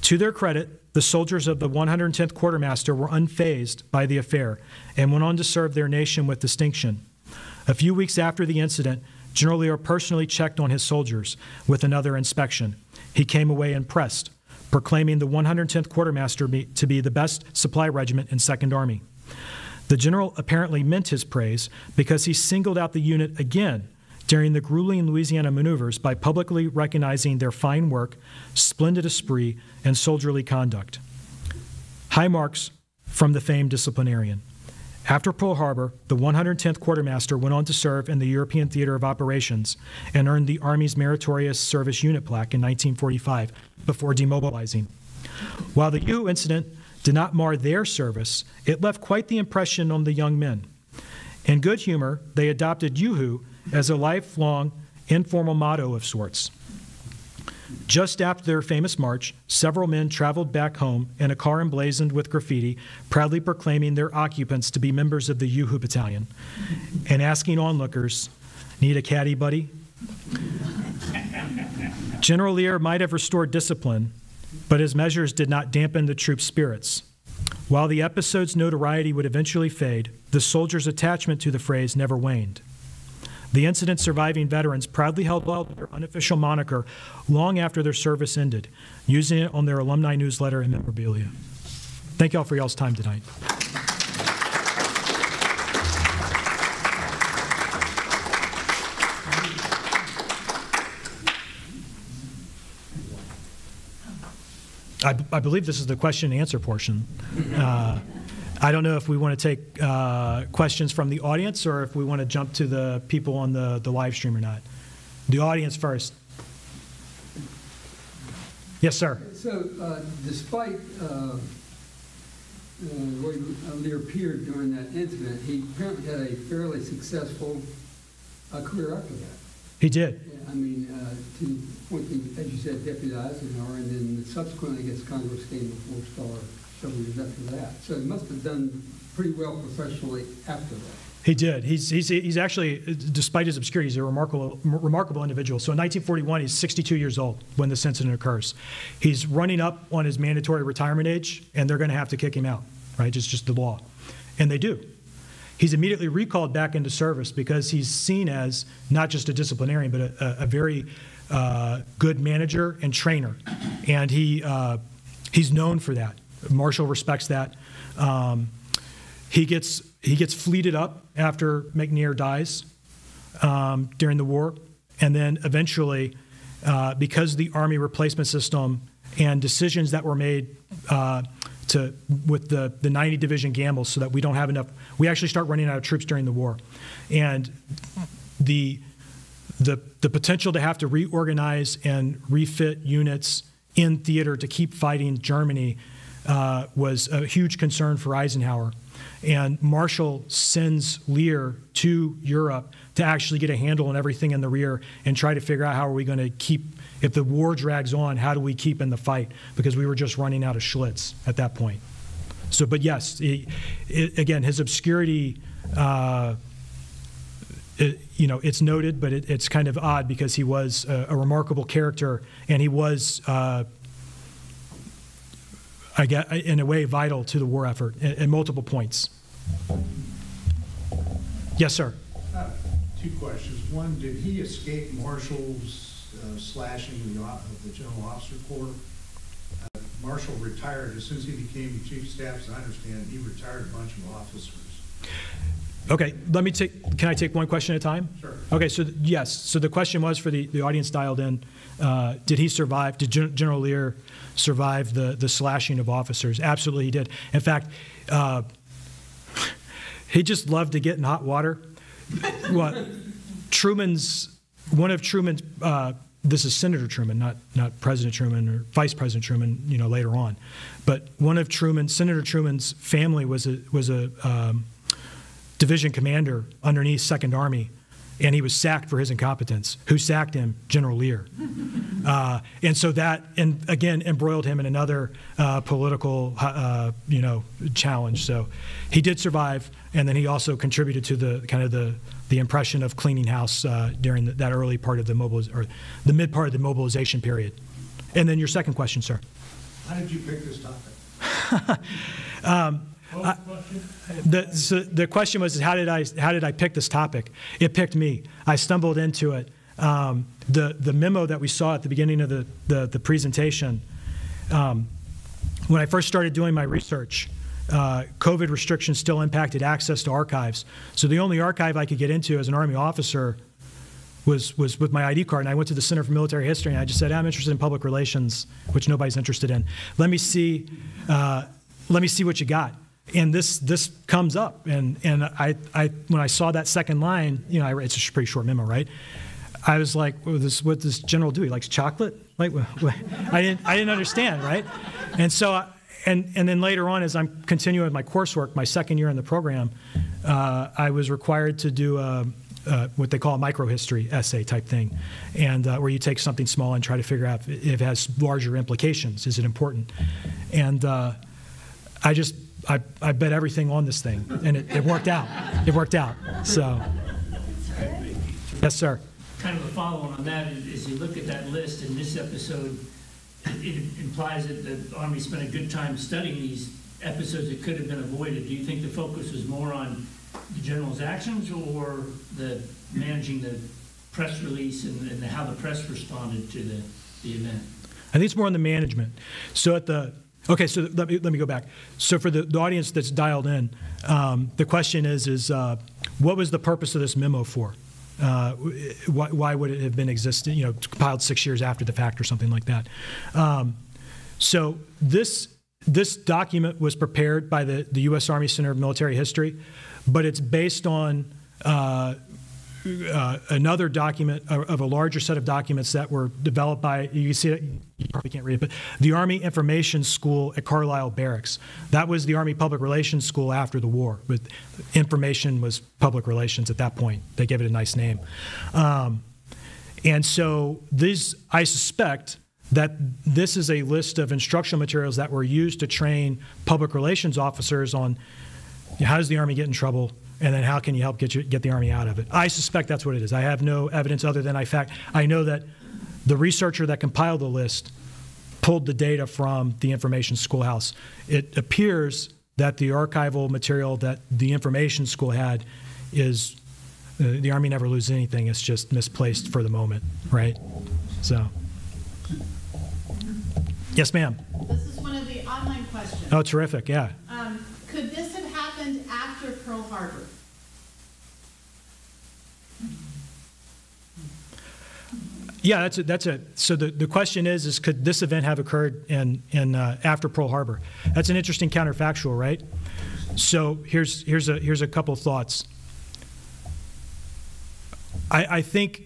To their credit, the soldiers of the 110th Quartermaster were unfazed by the affair and went on to serve their nation with distinction. A few weeks after the incident, General Lear personally checked on his soldiers with another inspection. He came away impressed, proclaiming the 110th Quartermaster to be the best supply regiment in Second Army. The general apparently meant his praise because he singled out the unit again during the grueling Louisiana maneuvers by publicly recognizing their fine work, splendid esprit, and soldierly conduct. High marks from the famed disciplinarian. After Pearl Harbor, the 110th Quartermaster went on to serve in the European Theater of Operations and earned the Army's Meritorious Service Unit plaque in 1945 before demobilizing. While the U incident did not mar their service, it left quite the impression on the young men. In good humor, they adopted Yoo-Hoo as a lifelong informal motto of sorts. Just after their famous march, several men traveled back home in a car emblazoned with graffiti, proudly proclaiming their occupants to be members of the Yoo-Hoo Battalion and asking onlookers, Need a caddy, buddy? General Lear might have restored discipline, but his measures did not dampen the troops' spirits. While the episode's notoriety would eventually fade, the soldiers' attachment to the phrase never waned. The incident's surviving veterans proudly held their unofficial moniker long after their service ended, using it on their alumni newsletter and memorabilia. Thank you all for y'all's time tonight. I, I believe this is the question and answer portion. Uh, I don't know if we want to take uh, questions from the audience or if we want to jump to the people on the, the live stream or not. The audience first. Yes, sir. So uh, despite uh, uh, the way Lear appeared during that incident, he apparently had a fairly successful uh, career after that. He did. Yeah, I mean, uh, to as you said, Deputy Eisenhower, and then subsequently I guess Congress gave him a four-star several years after that. So he must have done pretty well professionally after that. He did. He's, he's, he's actually, despite his obscurity, he's a remarkable, remarkable individual. So in 1941, he's 62 years old when this incident occurs. He's running up on his mandatory retirement age, and they're going to have to kick him out, right? It's just the law. And they do. He's immediately recalled back into service because he's seen as not just a disciplinarian, but a, a very uh, good manager and trainer. And he, uh, he's known for that. Marshall respects that. Um, he gets he gets fleeted up after McNair dies um, during the war, and then eventually, uh, because the Army replacement system and decisions that were made uh, to with the the 90 Division gambles, so that we don't have enough, we actually start running out of troops during the war, and the the the potential to have to reorganize and refit units in theater to keep fighting Germany uh, was a huge concern for Eisenhower. And Marshall sends Lear to Europe to actually get a handle on everything in the rear and try to figure out how are we going to keep, if the war drags on, how do we keep in the fight? Because we were just running out of Schlitz at that point. So, but yes, it, it, again, his obscurity, uh, it, you know, it's noted, but it's kind of odd because he was a, a remarkable character and he was. Uh, I guess, in a way, vital to the war effort at, at multiple points. Yes, sir. Uh, Two questions. One, did he escape Marshall's uh, slashing the, of the General Officer Corps? Uh, Marshall retired, as soon as he became chief of staff, as I understand, he retired a bunch of officers. Okay, let me take, can I take one question at a time? Sure. Okay, so th- yes, so the question was for the, the audience dialed in, uh, did he survive, did Gen- General Lear survive the, the slashing of officers? Absolutely he did. In fact, uh, he just loved to get in hot water. What, Truman's, one of Truman's, uh, this is Senator Truman, not, not President Truman or Vice President Truman, you know, later on. But one of Truman, Senator Truman's family was a, was a, um, division commander underneath Second Army, and he was sacked for his incompetence. Who sacked him? General Lear. [LAUGHS] Uh, and so that, and again, embroiled him in another uh, political, uh, you know, challenge. So he did survive, and then he also contributed to the kind of the the impression of cleaning house uh, during the, that early part of the mobiliz- or the mid part of the mobilization period. And then your second question, sir. How did you pick this topic? [LAUGHS] The, so the question was, how did I how did I pick this topic? It picked me. I stumbled into it. Um, the the memo that we saw at the beginning of the the, the presentation. Um, when I first started doing my research, uh, COVID restrictions still impacted access to archives. So the only archive I could get into as an Army officer was was with my ID card, and I went to the Center for Military History, and I just said, I'm interested in public relations, which nobody's interested in. Let me see, uh, let me see what you got. And this this comes up, and and I I when I saw that second line, you know, I, it's a pretty short memo, right? I was like, this what does General do? He likes chocolate? Like, [LAUGHS] I didn't I didn't understand, right? And so. I, and, and then later on, as I'm continuing my coursework, my second year in the program, uh, I was required to do a, uh, what they call a microhistory essay type thing, and uh, where you take something small and try to figure out if it has larger implications. Is it important? And uh, I just I, I bet everything on this thing, and it, it worked out. It worked out. So, yes, sir. Kind of a follow-on on that, is is you look at that list in this episode, it implies that the Army spent a good time studying these episodes that could have been avoided. Do you think the focus was more on the general's actions or the managing the press release and, and how the press responded to the, the event? I think it's more on the management. So at the okay, so let me let me go back. So for the, the audience that's dialed in, um, the question is is uh, what was the purpose of this memo for? Uh, why, why would it have been existing? You know, compiled six years after the fact or something like that. Um, so this this document was prepared by the, the U.S. Army Center of Military History, but it's based on uh, uh, another document of of a larger set of documents that were developed by, you see it, you probably can't read it, but the Army Information School at Carlisle Barracks. That was the Army Public Relations School after the war, but information was public relations at that point. They gave it a nice name. Um, and so these, I suspect that this is a list of instructional materials that were used to train public relations officers on how does the Army get in trouble, and then how can you help get, you, get the Army out of it. I suspect that's what it is. I have no evidence other than I fact. I know that the researcher that compiled the list pulled the data from the information schoolhouse. It appears that the archival material that the information school had is uh, the Army never loses anything. It's just misplaced for the moment, right? So, yes, ma'am. This is one of the online questions. Oh, terrific. Yeah. Um, Could this have happened after Pearl Harbor? Yeah, that's a, that's a, so the, the question is, is could this event have occurred in, in, uh, after Pearl Harbor? That's an interesting counterfactual, right? So here's, here's a, here's a couple thoughts. I, I think,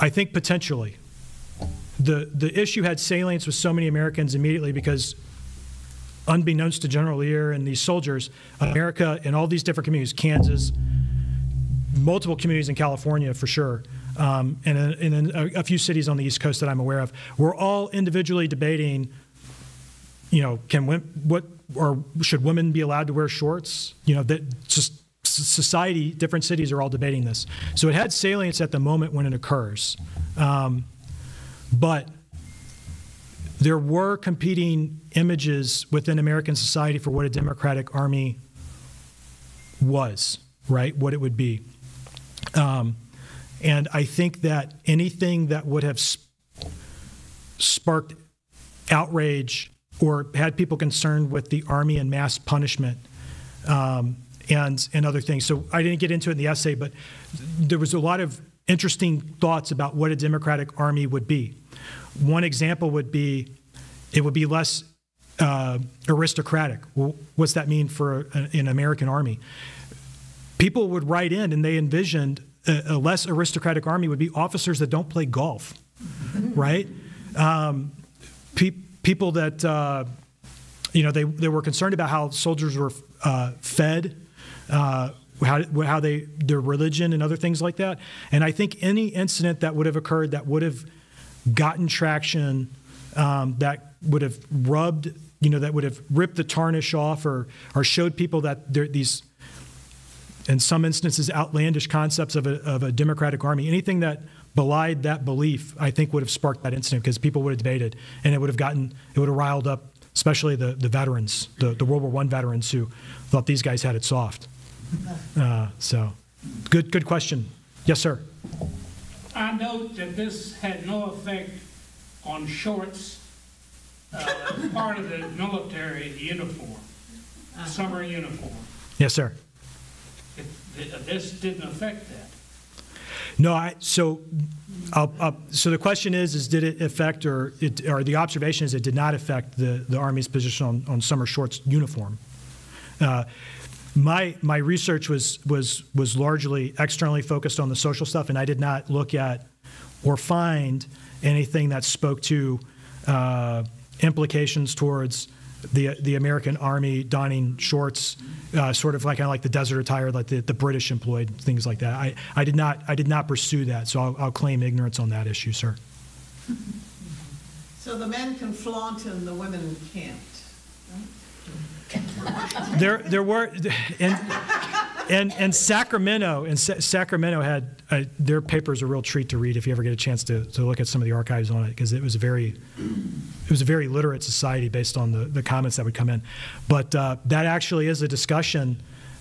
I think potentially. The, the issue had salience with so many Americans immediately because unbeknownst to General Lear and these soldiers, America and all these different communities, Kansas, multiple communities in California for sure, um, and, and in a, a few cities on the East Coast that I'm aware of, we're all individually debating, you know, can what, or should women be allowed to wear shorts? You know, that just society, different cities are all debating this. So it had salience at the moment when it occurs. Um, but there were competing images within American society for what a democratic army was, right? What it would be. Um, and I think that anything that would have sp- sparked outrage or had people concerned with the army and mass punishment um, and and other things. So I didn't get into it in the essay, but there was a lot of interesting thoughts about what a democratic army would be. One example would be it would be less uh, aristocratic. Well, what's that mean for a, an American army? People would write in and they envisioned a, a less aristocratic army would be officers that don't play golf, [LAUGHS] right? Um, pe- people that, uh, you know, they, they were concerned about how soldiers were uh, fed, uh, how, how they, their religion and other things like that. And I think any incident that would have occurred that would have gotten traction, um, that would have rubbed, you know, that would have ripped the tarnish off or, or showed people that there, these, in some instances, outlandish concepts of a, of a democratic army, anything that belied that belief, I think would have sparked that incident because people would have debated and it would have gotten, it would have riled up, especially the, the veterans, the, the World War I veterans who thought these guys had it soft. Uh, so, good, good question. Yes, sir. I note that this had no effect on shorts, uh, [LAUGHS] part of the military uniform, summer uniform. Yes, sir. It- th- This didn't affect that. No, I, so, I'll, I'll, so the question is, is did it affect, or it, or the observation is it did not affect the, the Army's position on, on summer shorts uniform. Uh, my, my research was, was, was largely externally focused on the social stuff, and I did not look at or find anything that spoke to uh, implications towards the, the American Army donning shorts, uh, sort of like kind of like the desert attire, like the, the British employed, things like that. I, I did not I did not pursue that, so I'll, I'll claim ignorance on that issue, sir. So the men can flaunt and the women can't. There, there were, and, and, and Sacramento, and Sa- Sacramento had, uh, their paper's a real treat to read if you ever get a chance to, to look at some of the archives on it, because it was a very, it was a very literate society based on the, the comments that would come in. But uh, that actually is a discussion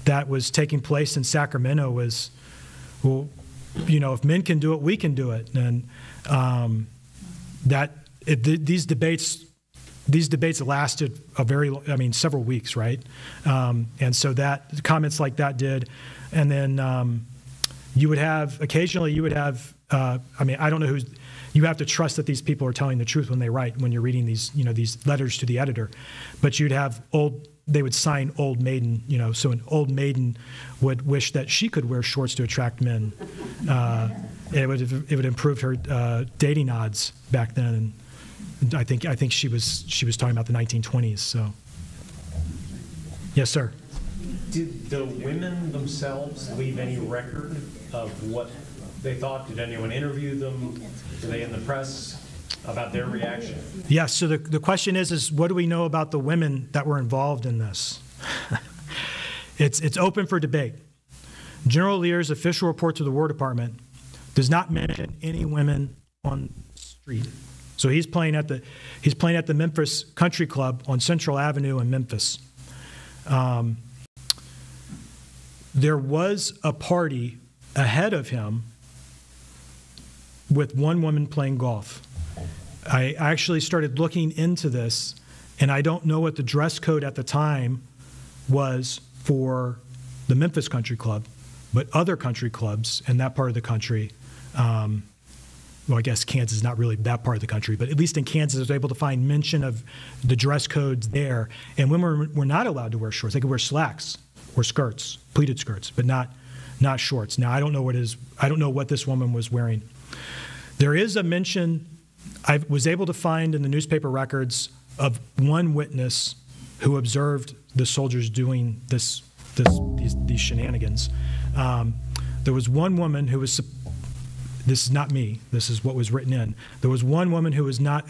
that was taking place in Sacramento was, well, you know, if men can do it, we can do it. And um, that, it, th- these debates these debates lasted a very, I mean, several weeks, right? Um, and so that comments like that did, and then um, you would have occasionally you would have, uh, I mean, I don't know who's. You have to trust that these people are telling the truth when they write when you're reading these, you know, these letters to the editor. But you'd have old they would sign Old Maiden, you know, so an Old Maiden would wish that she could wear shorts to attract men. Uh, it would it would improve her uh, dating odds back then. And I think I think she was she was talking about the 1920s. So, yes, sir. Did the women themselves leave any record of what they thought? Did anyone interview them? Were they in the press about their reaction? Yes. So the, the question is, is what do we know about the women that were involved in this? [LAUGHS] it's, it's open for debate. General Lear's official report to the War Department does not mention any women on the street. So he's playing at the he's playing at the Memphis Country Club on Central Avenue in Memphis. Um, there was a party ahead of him with one woman playing golf. I actually started looking into this, and I don't know what the dress code at the time was for the Memphis Country Club, but other country clubs in that part of the country. Um, well, I guess Kansas is not really that part of the country, but at least in Kansas, I was able to find mention of the dress codes there. And women were not allowed to wear shorts; they could wear slacks or skirts, pleated skirts, but not not shorts. Now, I don't know what is I don't know what this woman was wearing. There is a mention I was able to find in the newspaper records of one witness who observed the soldiers doing this, this these, these shenanigans. Um, there was one woman who was. This is not me. This is what was written in. There was one woman who was not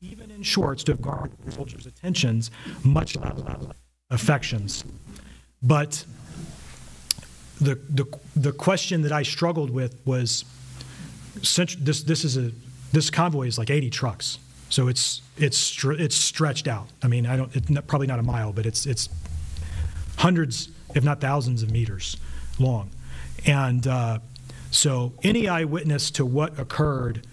even in shorts to have garnered the soldiers' attentions, much less affections. But the, the, the question that I struggled with was this, this is a this convoy is like 80 trucks, so it's it's it's stretched out. I mean, I don't it's not, probably not a mile, but it's it's hundreds, if not thousands, of meters long, and uh, so any eyewitness to what occurred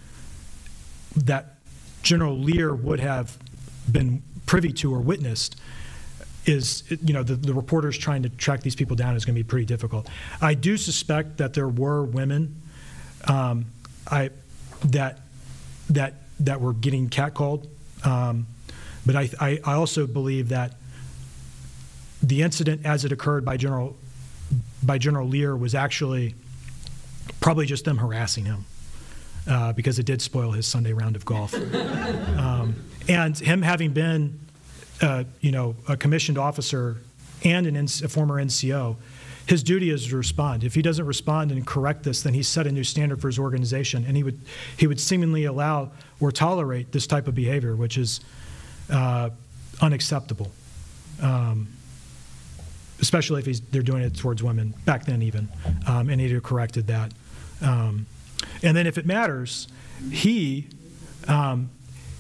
that General Lear would have been privy to or witnessed is you know the, the reporters trying to track these people down is going to be pretty difficult. I do suspect that there were women um, I that that that were getting catcalled, um, but I, I I also believe that the incident as it occurred by General by General Lear was actually probably just them harassing him uh, because it did spoil his Sunday round of golf, [LAUGHS] um, and him having been uh, you know, a commissioned officer and an, a former NCO, his duty is to respond. If he doesn't respond and correct this, then he's set a new standard for his organization, and he would he would seemingly allow or tolerate this type of behavior, which is uh, unacceptable. Um, especially if he's, they're doing it towards women back then, even, um, and he'd corrected that. Um, and then, if it matters, he um,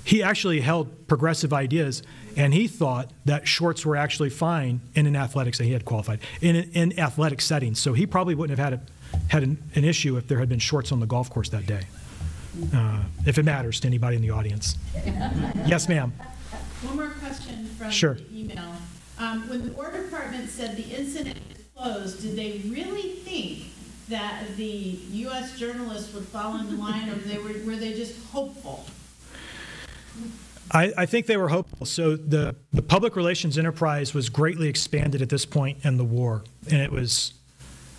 he actually held progressive ideas and he thought that shorts were actually fine in an athletics that he had qualified in in athletic settings. So he probably wouldn't have had a, had an, an issue if there had been shorts on the golf course that day. Uh, if it matters to anybody in the audience. [LAUGHS] yes, ma'am. One more question from Sure. the email. Um, when the War Department said the incident is closed, did they really think that the U.S. journalists would fall in line, or they were, were they just hopeful? I, I think they were hopeful. So the, the public relations enterprise was greatly expanded at this point in the war, and it was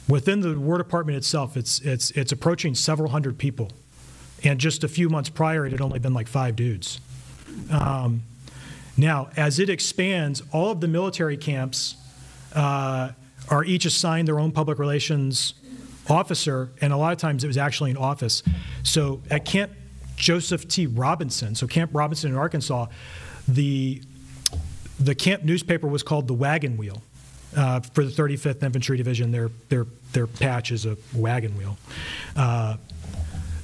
within the War Department itself. It's it's it's approaching several hundred people, and just a few months prior, it had only been like five dudes. Um, now, as it expands, all of the military camps uh, are each assigned their own public relations officer, and a lot of times it was actually an office. So at Camp Joseph T. Robinson, so Camp Robinson in Arkansas, the the camp newspaper was called the Wagon Wheel. Uh, for the 35th Infantry Division, their their their patch is a wagon wheel. Uh,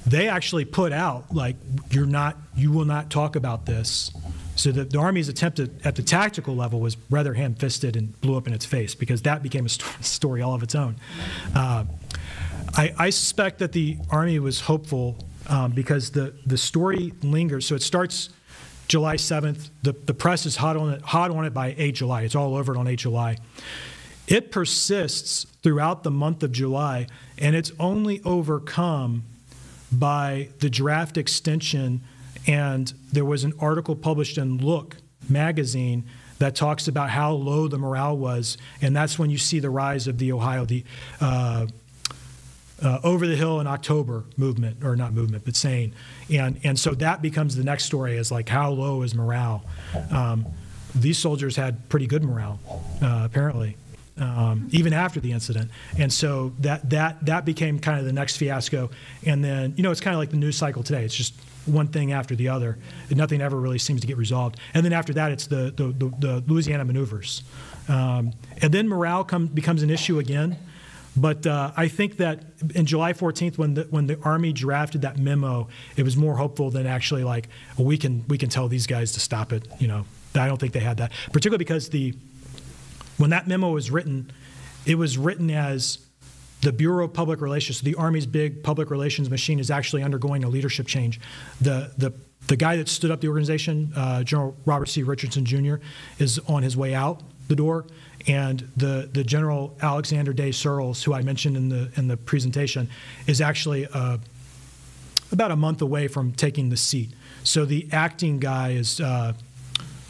they actually put out like you're not you will not talk about this. So the, the Army's attempt at, at the tactical level was rather ham-fisted and blew up in its face because that became a st- [LAUGHS] story all of its own. Uh, I, I suspect that the Army was hopeful um, because the, the story lingers. So it starts July 7th. The, the press is hot on it, hot on it by 8 July. It's all over it on 8 July. It persists throughout the month of July, and it's only overcome by the draft extension. And there was an article published in Look magazine that talks about how low the morale was, and that's when you see the rise of the Ohio, the uh, uh, over the hill in October movement, or not movement, but saying, and and so that becomes the next story is like how low is morale. Um, these soldiers had pretty good morale, uh, apparently, um, even after the incident, and so that that that became kind of the next fiasco. And then you know it's kind of like the news cycle today. It's just one thing after the other, and nothing ever really seems to get resolved. And then after that, it's the the, the, the Louisiana maneuvers, um, and then morale come, becomes an issue again. But uh, I think that in July 14th, when the when the Army drafted that memo, it was more hopeful than actually like well, we can we can tell these guys to stop it. You know, I don't think they had that, particularly because the when that memo was written, it was written as the Bureau of Public Relations, the Army's big public relations machine, is actually undergoing a leadership change. The the the guy that stood up the organization, uh, General Robert C. Richardson Jr., is on his way out the door, and the the General Alexander Day Surles, who I mentioned in the in the presentation, is actually uh, about a month away from taking the seat. So the acting guy is, uh,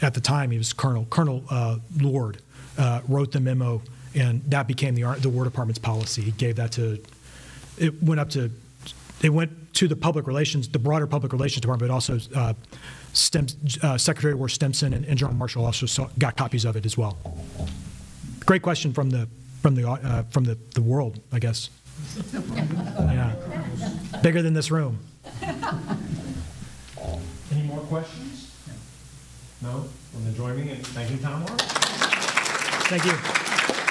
at the time, he was Colonel Colonel uh, Lord, uh, wrote the memo, and that became the the War Department's policy. He gave that to, it went up to, it went to the public relations, the broader public relations department, but also uh, Stem, uh, Secretary of War Stimson and, and General Marshall also saw, got copies of it as well. Great question from the from the uh, from the, the world, I guess. [LAUGHS] Yeah, bigger than this room. Any more questions? No? Well, then join me in thanking Tom Moore. Thank you.